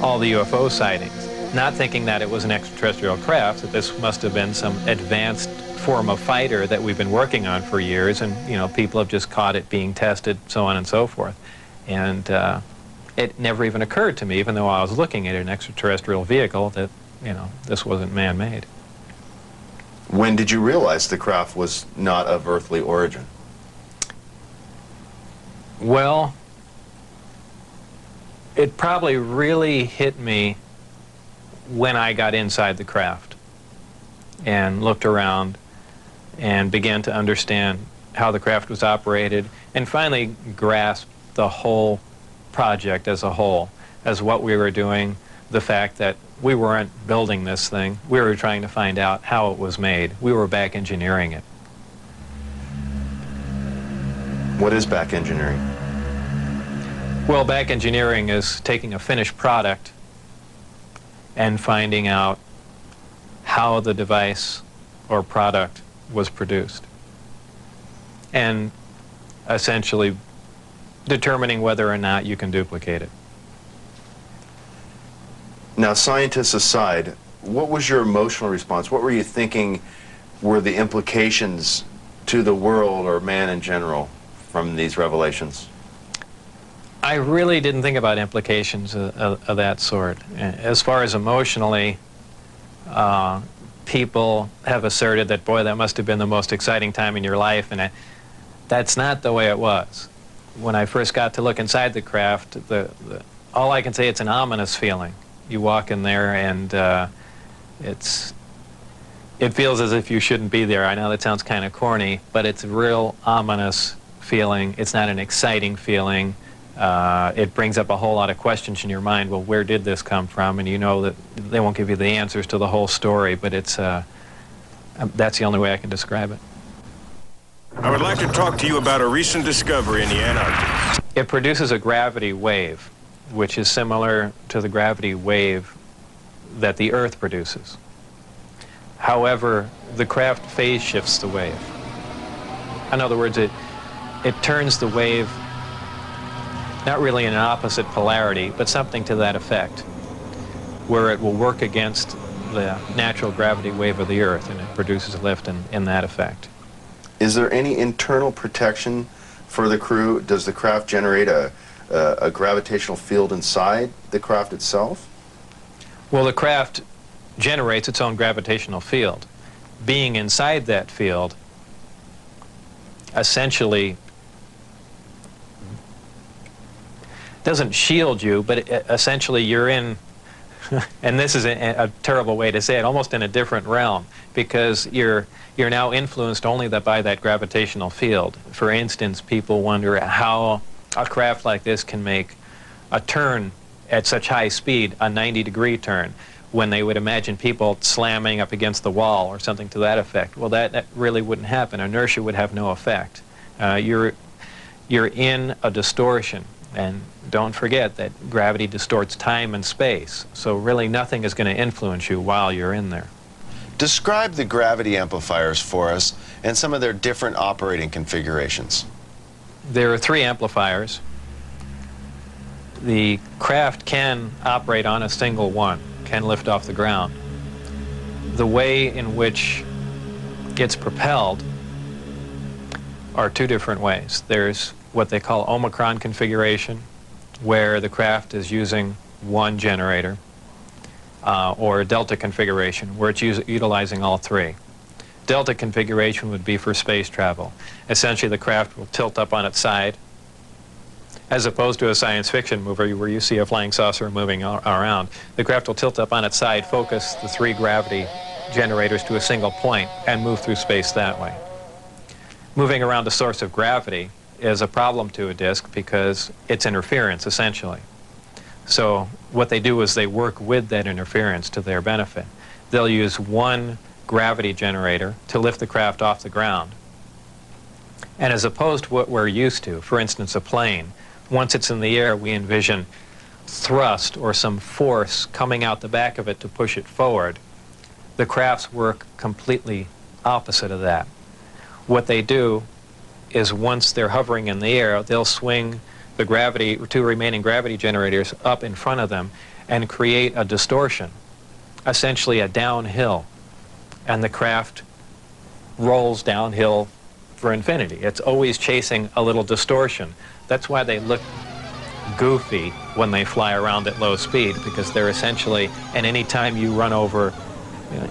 B: all the UFO sightings. Not thinking that it was an extraterrestrial craft, that this must have been some advanced form of fighter that we've been working on for years, and you know, people have just caught it being tested, so on and so forth. And uh, it never even occurred to me, even though I was looking at an extraterrestrial vehicle, that you know, this wasn't man-made.
M: When did you realize the craft was not of earthly origin?
B: Well, it probably really hit me when I got inside the craft and looked around and began to understand how the craft was operated and finally grasped the whole project as a whole, as what we were doing, the fact that we weren't building this thing, we were trying to find out how it was made. We were back engineering it.
M: What is back engineering?
B: Well, back engineering is taking a finished product and finding out how the device or product was produced. And essentially determining whether or not you can duplicate it.
M: Now, scientists aside, what was your emotional response? What were you thinking were the implications to the world or man in general from these revelations?
B: I really didn't think about implications of, of, of that sort. As far as emotionally, uh, people have asserted that, boy, that must have been the most exciting time in your life, and I, that's not the way it was. When I first got to look inside the craft, the, the all I can say, it's an ominous feeling. You walk in there and uh, it's, it feels as if you shouldn't be there. I know that sounds kind of corny, but it's a real ominous feeling. It's not an exciting feeling. Uh, it brings up a whole lot of questions in your mind. Well, where did this come from? And you know that they won't give you the answers to the whole story, but it's, uh, that's the only way I can describe it.
N: I would like to talk to you about a recent discovery in the Antarctic.
B: It produces a gravity wave, which is similar to the gravity wave that the Earth produces. However, the craft phase shifts the wave. In other words, it, it turns the wave not really in an opposite polarity, but something to that effect, where it will work against the natural gravity wave of the Earth, and it produces lift in, in that effect.
M: Is there any internal protection for the crew? Does the craft generate a, a, a gravitational field inside the craft itself?
B: Well, the craft generates its own gravitational field. Being inside that field essentially doesn't shield you, but essentially you're in, and this is a, a, terrible way to say it, almost in a different realm, because you're, you're now influenced only that by that gravitational field. For instance, people wonder how a craft like this can make a turn at such high speed, a 90 degree turn, when they would imagine people slamming up against the wall or something to that effect. Well, that, that really wouldn't happen. Inertia would have no effect. Uh, you're, you're in a distortion. And don't forget that gravity distorts time and space. So really nothing is going to influence you while you're in there.
M: Describe the gravity amplifiers for us and some of their different operating configurations.
B: There are three amplifiers. The craft can operate on a single one, can lift off the ground. The way in which it's propelled are two different ways. There's what they call Omicron configuration, where the craft is using one generator, uh, or Delta configuration, where it's utilizing all three. Delta configuration would be for space travel. Essentially, the craft will tilt up on its side, as opposed to a science fiction movie where you see a flying saucer moving around. The craft will tilt up on its side, focus the three gravity generators to a single point, and move through space that way. Moving around a source of gravity is a problem to a disk because it's interference, essentially. So what they do is they work with that interference to their benefit. They'll use one gravity generator to lift the craft off the ground. And as opposed to what we're used to, for instance, a plane, once it's in the air, we envision thrust or some force coming out the back of it to push it forward. The crafts work completely opposite of that. What they do is once they're hovering in the air, they'll swing the gravity, two remaining gravity generators up in front of them and create a distortion, essentially a downhill. And the craft rolls downhill for infinity. It's always chasing a little distortion. That's why they look goofy when they fly around at low speed, because they're essentially, and any time you run over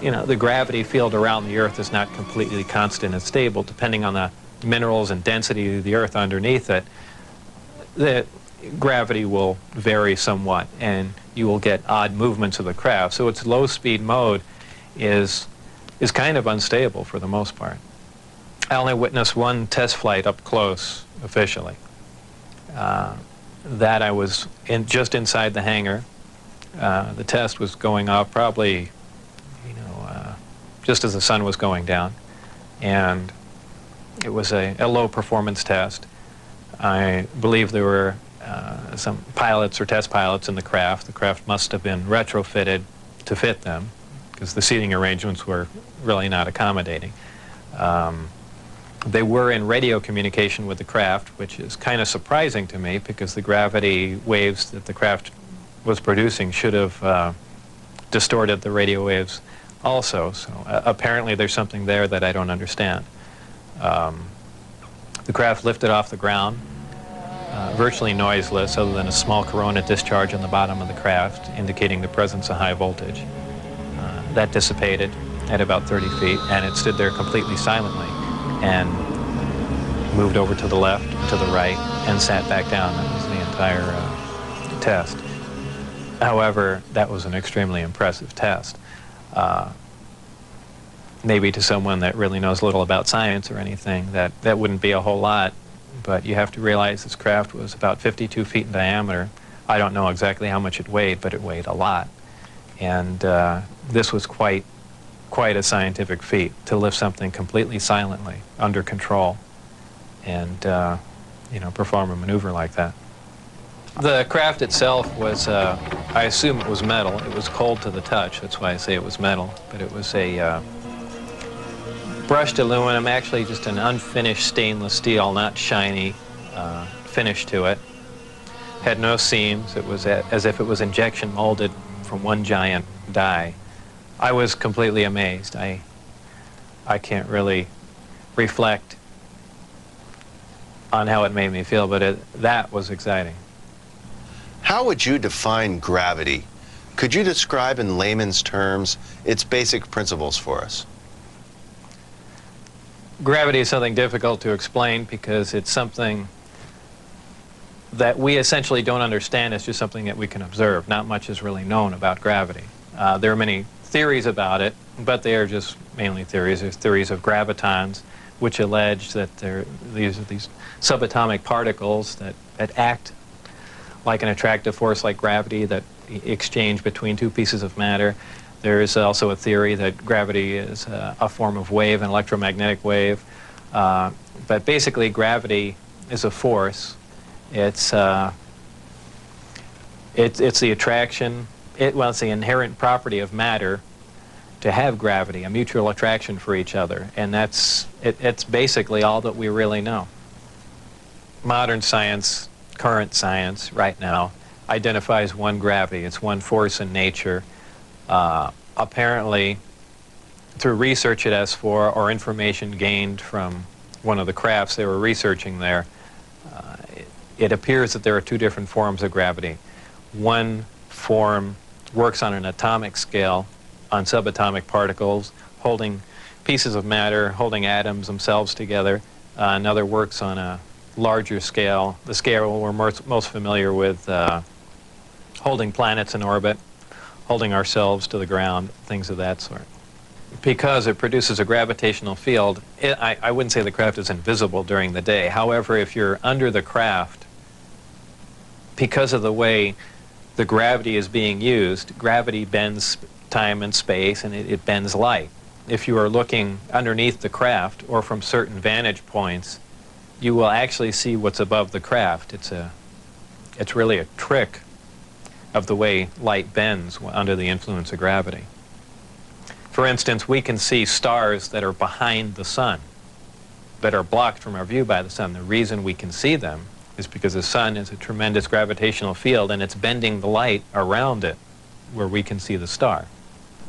B: you know, the gravity field around the Earth is not completely constant and stable, depending on the minerals and density of the Earth underneath it. The gravity will vary somewhat, and you will get odd movements of the craft. So its low-speed mode is is kind of unstable for the most part. I only witnessed one test flight up close officially. Uh, that I was in, just inside the hangar. Uh, the test was going off probably, you know, uh, just as the sun was going down. And it was a, a low performance test. I believe there were uh, some pilots or test pilots in the craft. The craft must have been retrofitted to fit them because the seating arrangements were really not accommodating. Um, they were in radio communication with the craft, which is kind of surprising to me because the gravity waves that the craft was producing should have uh, distorted the radio waves also. So uh, apparently there's something there that I don't understand. Um, the craft lifted off the ground, uh, virtually noiseless other than a small corona discharge on the bottom of the craft indicating the presence of high voltage. That dissipated at about 30 feet, and it stood there completely silently and moved over to the left, to the right, and sat back down. That was the entire uh, test. However, that was an extremely impressive test. Uh, maybe to someone that really knows little about science or anything, that, that wouldn't be a whole lot, but you have to realize this craft was about 52 feet in diameter. I don't know exactly how much it weighed, but it weighed a lot. And uh, this was quite, quite a scientific feat to lift something completely silently, under control, and uh, you know, perform a maneuver like that. The craft itself was, uh, I assume it was metal. It was cold to the touch. That's why I say it was metal. But it was a uh, brushed aluminum, actually just an unfinished stainless steel, not shiny uh, finish to it. Had no seams. It was as if it was injection molded from one giant die. I was completely amazed. I, I can't really reflect on how it made me feel, but it, that was exciting.
M: How would you define gravity? Could you describe in layman's terms its basic principles for us?
B: Gravity is something difficult to explain because it's something that we essentially don't understand. It's just something that we can observe. Not much is really known about gravity. Uh, there are many theories about it, but they are just mainly theories. There's theories of gravitons, which allege that there, these are these subatomic particles that, that act like an attractive force like gravity that exchange between two pieces of matter. There is also a theory that gravity is uh, a form of wave, an electromagnetic wave. Uh, but basically, gravity is a force it's, uh, it, it's the attraction, it, well, it's the inherent property of matter to have gravity, a mutual attraction for each other. And that's, it, it's basically all that we really know. Modern science, current science right now, identifies one gravity. It's one force in nature. Uh, apparently, through research at S4 or information gained from one of the crafts they were researching there, uh, it appears that there are two different forms of gravity. One form works on an atomic scale on subatomic particles, holding pieces of matter, holding atoms themselves together. Uh, another works on a larger scale, the scale we're most, most familiar with, uh, holding planets in orbit, holding ourselves to the ground, things of that sort. Because it produces a gravitational field, it, I, I wouldn't say the craft is invisible during the day. However, if you're under the craft, because of the way the gravity is being used, gravity bends time and space and it, it bends light. If you are looking underneath the craft or from certain vantage points, you will actually see what's above the craft. It's, a, it's really a trick of the way light bends under the influence of gravity. For instance, we can see stars that are behind the sun, that are blocked from our view by the sun. The reason we can see them is because the sun is a tremendous gravitational field and it's bending the light around it where we can see the star.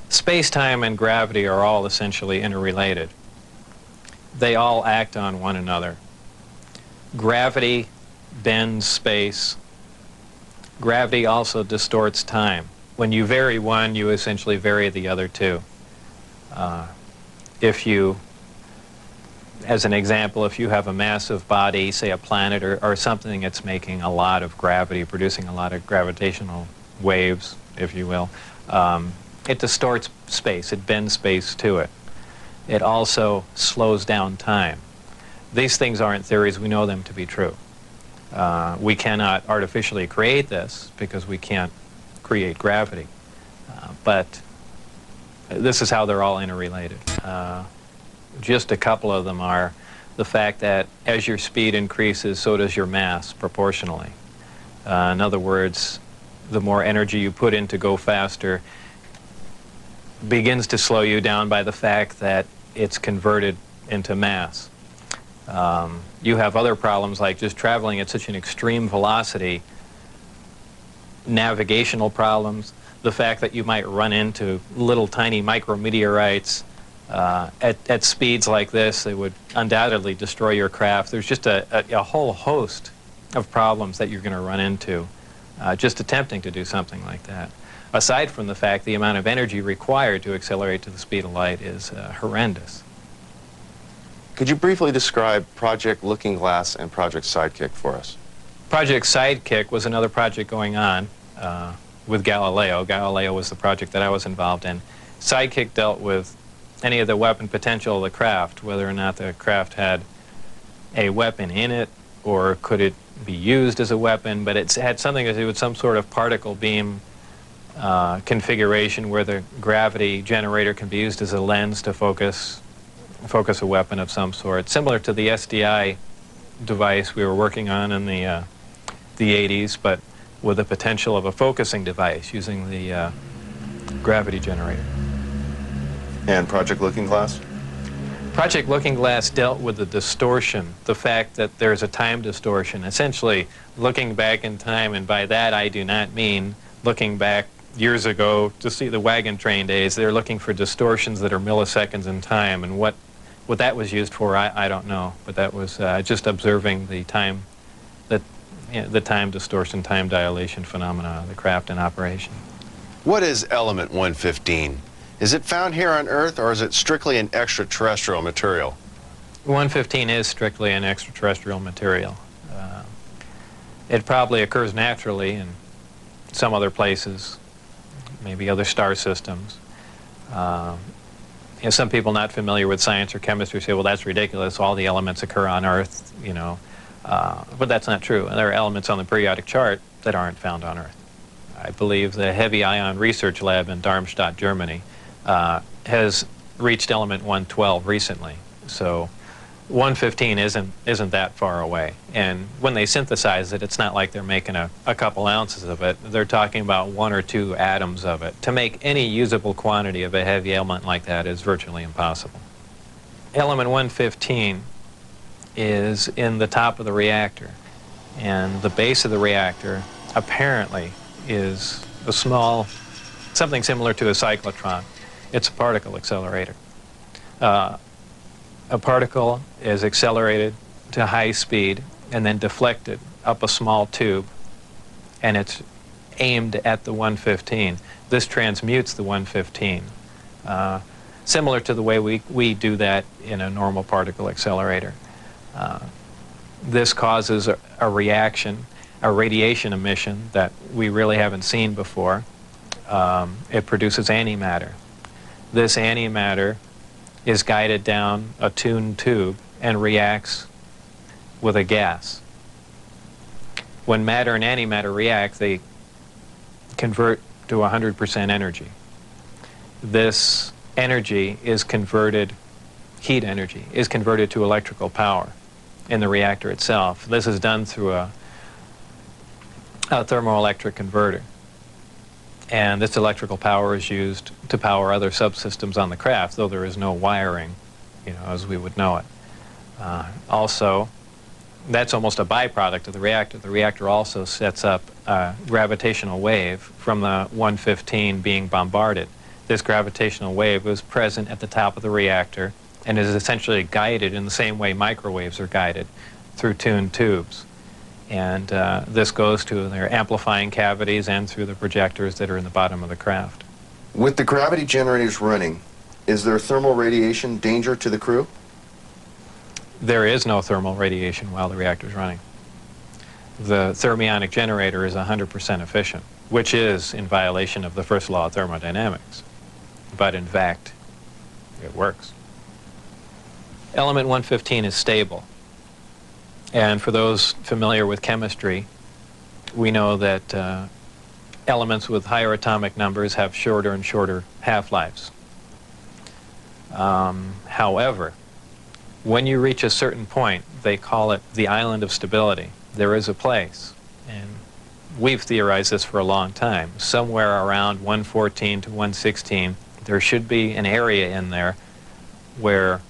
B: Space-time and gravity are all essentially interrelated. They all act on one another. Gravity bends space. Gravity also distorts time. When you vary one, you essentially vary the other two. Uh, if you, as an example, if you have a massive body, say a planet or, or something that's making a lot of gravity, producing a lot of gravitational waves, if you will, um, it distorts space, it bends space to it. It also slows down time. These things aren't theories, we know them to be true. Uh, we cannot artificially create this because we can't create gravity. Uh, but this is how they're all interrelated. Uh, just a couple of them are the fact that as your speed increases, so does your mass proportionally. Uh, in other words, the more energy you put in to go faster begins to slow you down by the fact that it's converted into mass. Um, you have other problems like just traveling at such an extreme velocity, navigational problems, the fact that you might run into little tiny micrometeorites uh, at, at speeds like this that would undoubtedly destroy your craft. There's just a, a, a whole host of problems that you're going to run into uh, just attempting to do something like that. Aside from the fact the amount of energy required to accelerate to the speed of light is uh, horrendous.
M: Could you briefly describe Project Looking Glass and Project Sidekick for us?
B: Project Sidekick was another project going on uh, with Galileo. Galileo was the project that I was involved in. Sidekick dealt with any of the weapon potential of the craft, whether or not the craft had a weapon in it or could it be used as a weapon, but it had something to do with some sort of particle beam uh, configuration where the gravity generator can be used as a lens to focus focus a weapon of some sort, similar to the SDI device we were working on in the uh, the 80s, but with the potential of a focusing device using the uh, gravity generator.
M: And Project Looking Glass?
B: Project Looking Glass dealt with the distortion, the fact that there's a time distortion, essentially looking back in time, and by that I do not mean looking back years ago to see the wagon train days. They're looking for distortions that are milliseconds in time, and what, what that was used for, I, I don't know, but that was uh, just observing the time, that, you know, the time distortion, time dilation phenomena of the craft in operation.
M: What is element 115? Is it found here on Earth, or is it strictly an extraterrestrial material?
B: 115 is strictly an extraterrestrial material. Uh, it probably occurs naturally in some other places, maybe other star systems. Uh, you know, some people not familiar with science or chemistry say, well, that's ridiculous. All the elements occur on Earth, you know. Uh, but that's not true. There are elements on the periodic chart that aren't found on Earth. I believe the Heavy Ion Research Lab in Darmstadt, Germany, uh, has reached element 112 recently. So 115 isn't, isn't that far away. And when they synthesize it, it's not like they're making a, a couple ounces of it. They're talking about one or two atoms of it. To make any usable quantity of a heavy element like that is virtually impossible. Element 115 is in the top of the reactor. And the base of the reactor apparently is a small, something similar to a cyclotron. It's a particle accelerator. Uh, a particle is accelerated to high speed and then deflected up a small tube, and it's aimed at the 115. This transmutes the 115, uh, similar to the way we, we do that in a normal particle accelerator. Uh, this causes a, a reaction, a radiation emission that we really haven't seen before. Um, it produces antimatter this antimatter is guided down a tuned tube and reacts with a gas. When matter and antimatter react, they convert to 100% energy. This energy is converted, heat energy, is converted to electrical power in the reactor itself. This is done through a, a thermoelectric converter and this electrical power is used to power other subsystems on the craft, though there is no wiring, you know, as we would know it. Uh, also, that's almost a byproduct of the reactor. The reactor also sets up a gravitational wave from the 115 being bombarded. This gravitational wave is present at the top of the reactor and is essentially guided in the same way microwaves are guided through tuned tubes. And uh, this goes to their amplifying cavities and through the projectors that are in the bottom of the craft.
M: With the gravity generators running, Is there thermal radiation danger to the crew?
B: There is no thermal radiation while the reactor is running. The thermionic generator is 100% efficient, which is in violation of the first law of thermodynamics. But in fact, it works. Element 115 is stable. And for those familiar with chemistry, we know that uh, elements with higher atomic numbers have shorter and shorter half-lives. Um, however, when you reach a certain point, they call it the island of stability. There is a place, and we've theorized this for a long time. Somewhere around 114 to 116, there should be an area in there where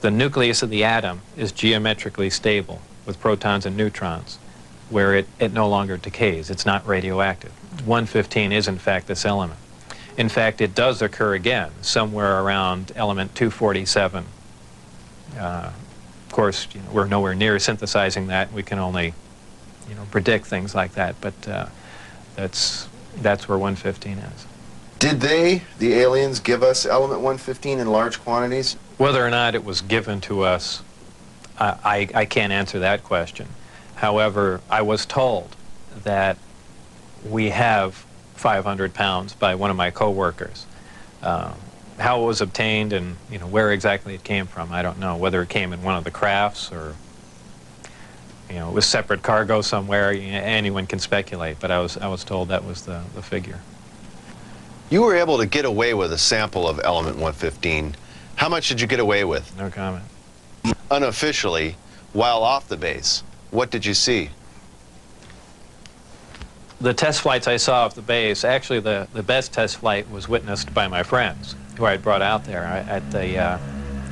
B: the nucleus of the atom is geometrically stable with protons and neutrons, where it, it no longer decays. It's not radioactive. 115 is, in fact, this element. In fact, it does occur again somewhere around element 247. Uh, of course, you know, we're nowhere near synthesizing that. We can only, you know, predict things like that. But uh, that's that's where 115 is.
M: Did they, the aliens, give us element 115 in large quantities?
B: Whether or not it was given to us, I, I, I can't answer that question. However, I was told that we have 500 pounds by one of my coworkers. Uh, how it was obtained and you know where exactly it came from, I don't know. Whether it came in one of the crafts or you know it was separate cargo somewhere. Anyone can speculate, but I was I was told that was the the figure.
M: You were able to get away with a sample of element 115. How much did you get away with?
B: No comment.
M: Unofficially, while off the base, what did you see?
B: the test flights I saw off the base, actually the, the best test flight was witnessed by my friends who I had brought out there. At the uh,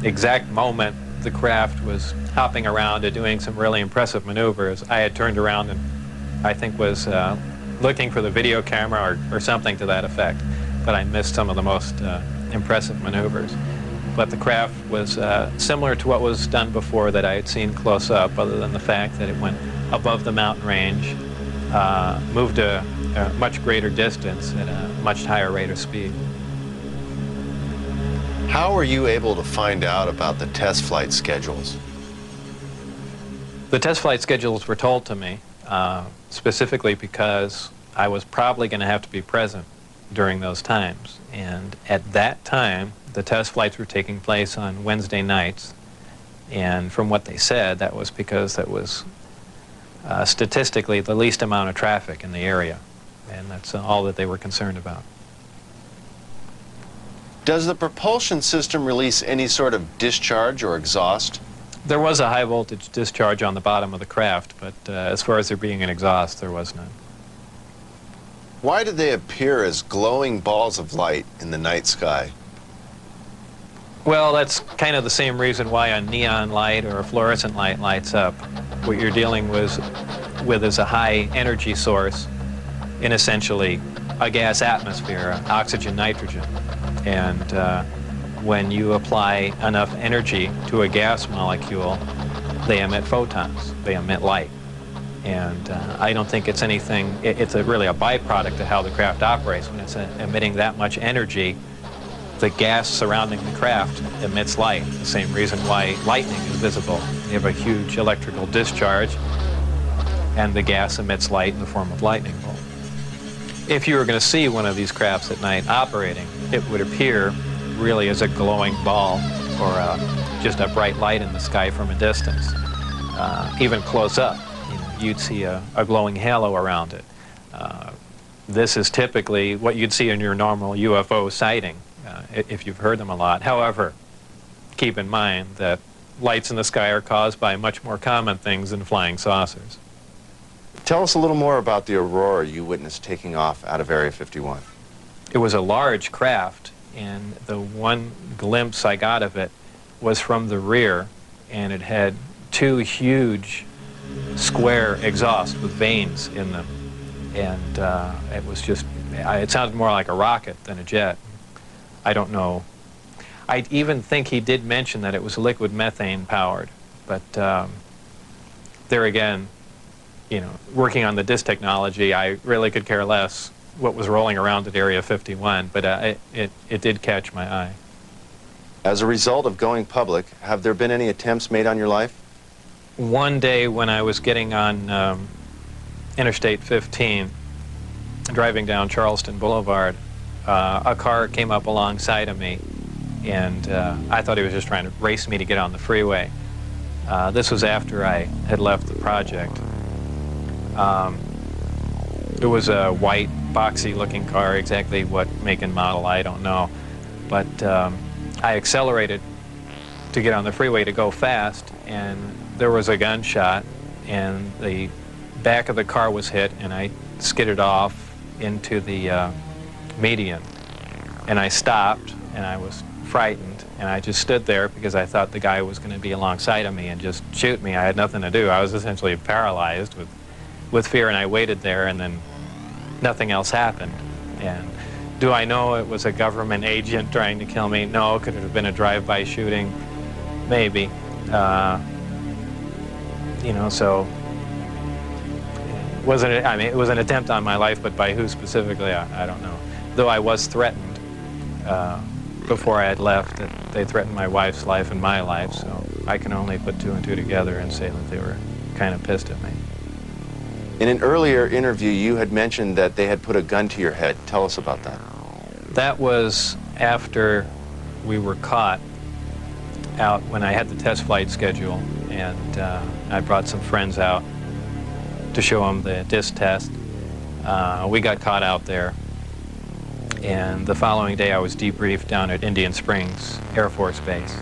B: exact moment the craft was hopping around and doing some really impressive maneuvers, I had turned around and I think was uh, looking for the video camera or, or, something to that effect. But I missed some of the most uh, impressive maneuvers. But the craft was uh, similar to what was done before that I had seen close up, other than the fact that it went above the mountain range uh, moved a, a much greater distance at a much higher rate of speed.
M: How were you able to find out about the test flight schedules?
B: The test flight schedules were told to me uh, specifically because I was probably going to have to be present during those times. And at that time, the test flights were taking place on Wednesday nights. And from what they said, that was because that was uh, statistically the least amount of traffic in the area. And that's all that they were concerned about.
M: Does the propulsion system release any sort of discharge or exhaust?
B: There was a high voltage discharge on the bottom of the craft, but uh, as far as there being an exhaust, there was none.
M: Why do they appear as glowing balls of light in the night sky?
B: Well, that's kind of the same reason why a neon light or a fluorescent light lights up. What you're dealing with, with is a high energy source in essentially a gas atmosphere, oxygen, nitrogen. And uh, when you apply enough energy to a gas molecule, they emit photons, they emit light. And uh, I don't think it's anything, it, it's a, really a byproduct of how the craft operates. When it's uh, emitting that much energy, the gas surrounding the craft emits light, the same reason why lightning is visible. You have a huge electrical discharge, and the gas emits light in the form of lightning bolt. If you were going to see one of these crafts at night operating, it would appear really as a glowing ball or a, just a bright light in the sky from a distance. Uh, even close up, you you'd see a, a, glowing halo around it. Uh, this is typically what you'd see in your normal UFO sighting uh, if you've heard them a lot. However, keep in mind that lights in the sky are caused by much more common things than flying saucers.
M: Tell us a little more about the aurora you witnessed taking off out of Area 51.
B: It was a large craft, and the one glimpse I got of it was from the rear, and it had two huge square exhausts with vanes in them. And uh, it was just, it sounded more like a rocket than a jet. I don't know. I even think he did mention that it was liquid methane powered, but um, there again, you know, working on the disk technology, I really could care less what was rolling around at Area 51, but uh, it, it, it did catch my eye.
M: As a result of going public, have there been any attempts made on your life?
B: One day when I was getting on um, Interstate 15, driving down Charleston Boulevard, uh, a car came up alongside of me, and uh, I thought he was just trying to race me to get on the freeway. Uh, this was after I had left the project. Um, it was a white, boxy-looking car, exactly what make and model, I don't know. But um, I accelerated to get on the freeway to go fast, and there was a gunshot, and the back of the car was hit, and I skidded off into the uh, median. And I stopped, and I was frightened, and I just stood there because I thought the guy was going to be alongside of me and just shoot me. I had nothing to do. I was essentially paralyzed with, with fear, and I waited there, and then nothing else happened. And do I know it was a government agent trying to kill me? No. Could it have been a drive-by shooting? Maybe. Uh, you know, so it wasn't I mean, it was an attempt on my life, but by who specifically, I, I don't know. Though I was threatened uh, before I had left, that they threatened my wife's life and my life, so I can only put two and two together and say that they were kind of pissed at me.
M: In an earlier interview, you had mentioned that they had put a gun to your head. Tell us about that.
B: That was after we were caught out when I had the test flight schedule, and uh, I brought some friends out to show them the disc test. Uh, we got caught out there, and the following day I was debriefed down at Indian Springs Air Force Base,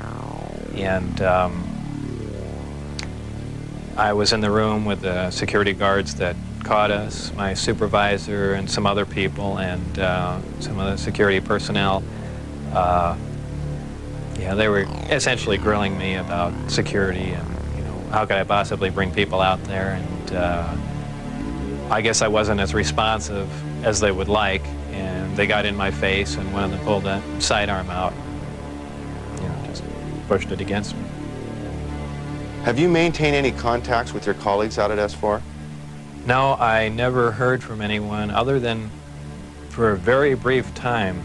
B: and um, I was in the room with the security guards that caught us, my supervisor and some other people, and uh, some the security personnel. Uh, yeah, they were essentially grilling me about security and, you know, how could I possibly bring people out there? And uh, I guess I wasn't as responsive as they would like, they got in my face, and one of them pulled a sidearm out, you know, just pushed it against me.
M: Have you maintained any contacts with your colleagues out at S4?
B: No, I never heard from anyone other than for a very brief time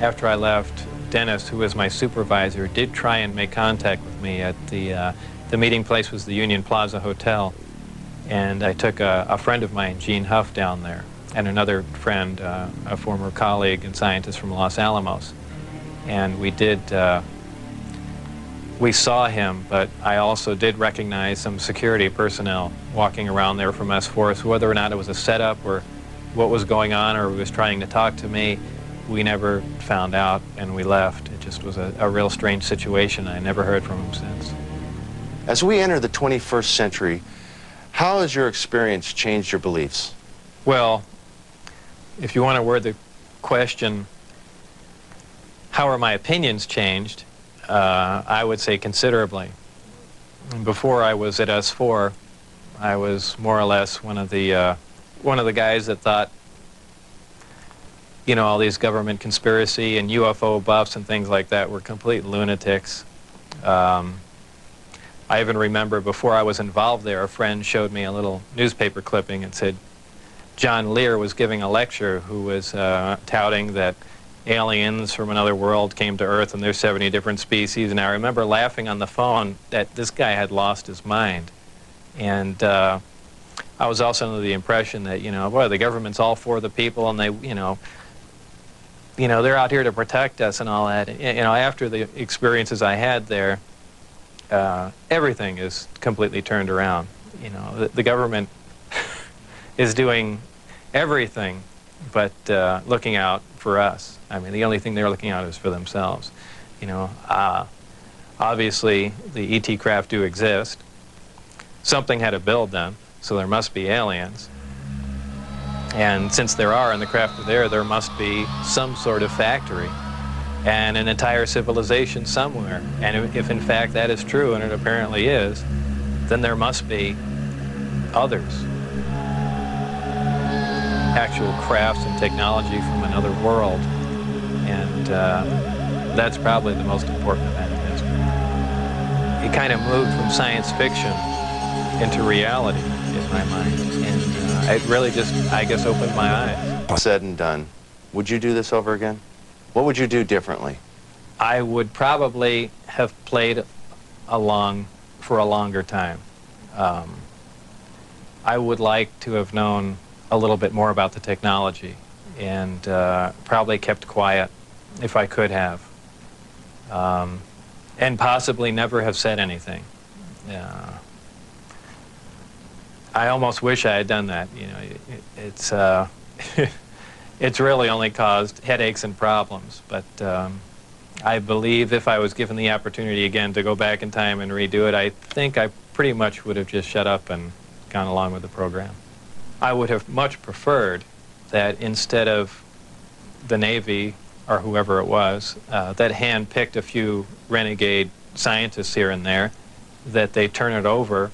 B: after I left, Dennis, who was my supervisor, did try and make contact with me at the, uh, the meeting place was the Union Plaza Hotel. And I took a, a friend of mine, Gene Huff, down there, and another friend, uh, a former colleague and scientist from Los Alamos. And we did uh, we saw him, but I also did recognize some security personnel walking around there from S4. So whether or not it was a setup or what was going on or he was trying to talk to me, we never found out and we left. It just was a, a real strange situation. I never heard from him since.
M: As we enter the 21st century, how has your experience changed your beliefs?
B: Well, if you want to word the question, how are my opinions changed? Uh, I would say considerably. Before I was at S4, I was more or less one of the uh, one of the guys that thought, you know, all these government conspiracy and UFO buffs and things like that were complete lunatics. Um, I even remember before I was involved there, a friend showed me a little newspaper clipping and said John Lear was giving a lecture who was uh, touting that aliens from another world came to Earth and there's 70 different species. And I remember laughing on the phone that this guy had lost his mind. And uh, I was also under the impression that, you know, boy, the government's all for the people and they, you know, you know, they're out here to protect us and all that. You know, after the experiences I had there, uh, everything is completely turned around. You know, the, the government is doing everything but uh, looking out for us. I mean, the only thing they're looking out is for themselves. You know, uh, obviously the ET craft do exist. Something had to build them, so there must be aliens. And since there are and the craft are there, there must be some sort of factory and an entire civilization somewhere. And if in fact that is true, and it apparently is, then there must be others actual crafts and technology from another world. And uh, that's probably the most important event in history. It kind of moved from science fiction into reality, in my mind. And uh, it really just, I guess, opened my eyes.
M: Said and done. Would you do this over again? What would you do differently?
B: I would probably have played along for a longer time. Um, I would like to have known a little bit more about the technology and uh, probably kept quiet if I could have. Um, and possibly never have said anything. Uh, I almost wish I had done that. You know, it, it's uh, it's really only caused headaches and problems. But um, I believe if I was given the opportunity again to go back in time and redo it, I think I pretty much would have just shut up and gone along with the program. I would have much preferred that instead of the Navy or whoever it was uh, that hand-picked a few renegade scientists here and there, that they turn it over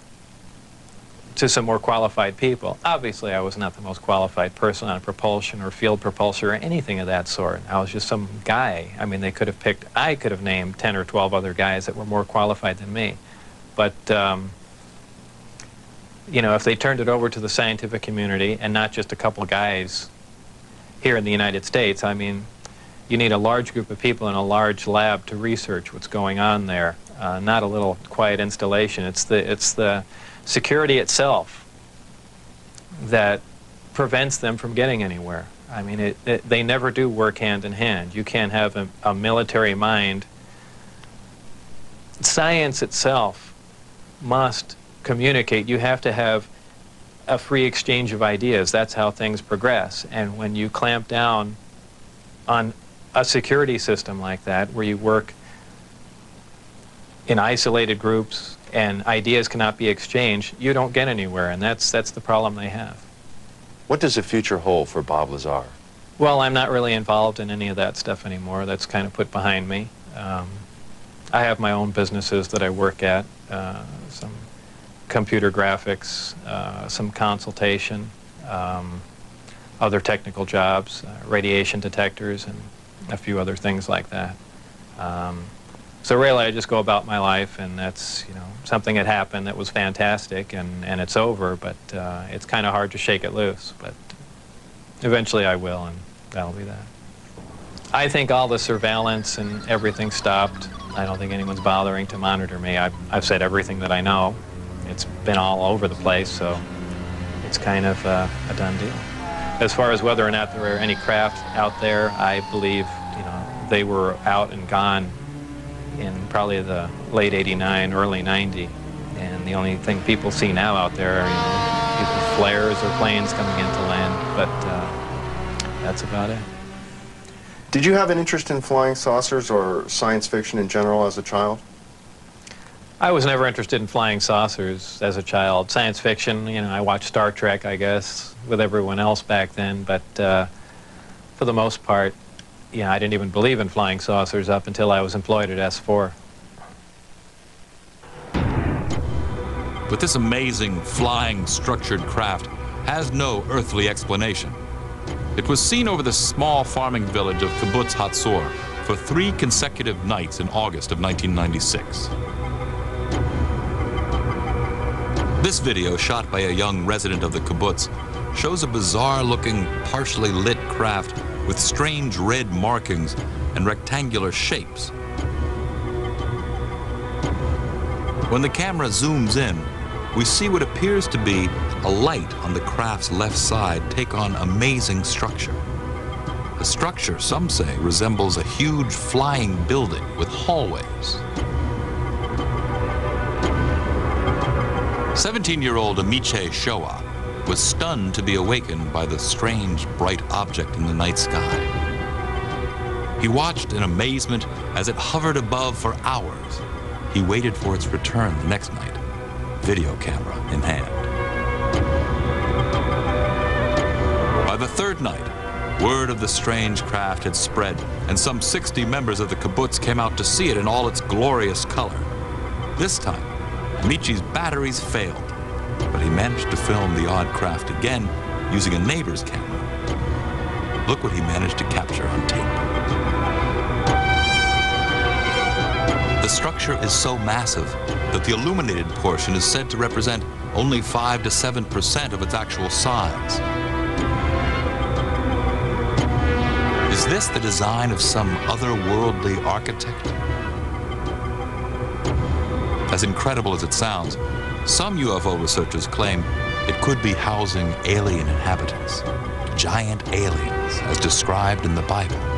B: to some more qualified people. Obviously, I was not the most qualified person on propulsion or field propulsion or anything of that sort. I was just some guy. I mean, they could have picked, I could have named 10 or 12 other guys that were more qualified than me. But, um, you know, if they turned it over to the scientific community and not just a couple guys here in the United States, I mean, you need a large group of people in a large lab to research what's going on there, uh, not a little quiet installation. It's the, it's the security itself that prevents them from getting anywhere. I mean, it, it, they never do work hand in hand. You can't have a, a military mind. Science itself must communicate. You have to have a free exchange of ideas. That's how things progress. And when you clamp down on a security system like that, where you work in isolated groups, and ideas cannot be exchanged, you don't get anywhere, and that's, that's the problem they have.
M: What does the future hold for Bob Lazar?
B: Well, I'm not really involved in any of that stuff anymore. That's kind of put behind me. Um, I have my own businesses that I work at, uh, computer graphics, uh, some consultation, um, other technical jobs, uh, radiation detectors, and a few other things like that. Um, so really, I just go about my life, and that's, you know, something that happened that was fantastic, and, and it's over, but uh, it's kind of hard to shake it loose. But eventually I will, and that'll be that. I think all the surveillance and everything stopped. I don't think anyone's bothering to monitor me. I've, I've said everything that I know. It's been all over the place, so it's kind of uh, a done deal. As far as whether or not there are any craft out there, I believe, you know, they were out and gone in probably the late 89, early 90. And the only thing people see now out there are you know, either flares or planes coming into land, but uh, that's about it.
M: Did you have an interest in flying saucers or science fiction in general as a child?
B: I was never interested in flying saucers as a child. Science fiction, you know, I watched Star Trek, I guess, with everyone else back then, but uh, for the most part, yeah, I didn't even believe in flying saucers up until I was employed at S4.
O: But this amazing flying structured craft has no earthly explanation. It was seen over the small farming village of Kibbutz Hatzor for three consecutive nights in August of 1996. This video, shot by a young resident of the kibbutz, shows a bizarre-looking, partially lit craft with strange red markings and rectangular shapes. When the camera zooms in, we see what appears to be a light on the craft's left side take on amazing structure. The structure, some say, resembles a huge flying building with hallways. 17-year-old Amiche Shoah was stunned to be awakened by the strange, bright object in the night sky. He watched in amazement as it hovered above for hours. He waited for its return the next night, video camera in hand. By the third night, word of the strange craft had spread, and some 60 members of the kibbutz came out to see it in all its glorious color. This time, Michi's batteries failed, but he managed to film the odd craft again using a neighbor's camera. Look what he managed to capture on tape. The structure is so massive that the illuminated portion is said to represent only 5 to 7% of its actual size. Is this the design of some otherworldly architect? As incredible as it sounds, some UFO researchers claim it could be housing alien inhabitants, giant aliens as described in the Bible.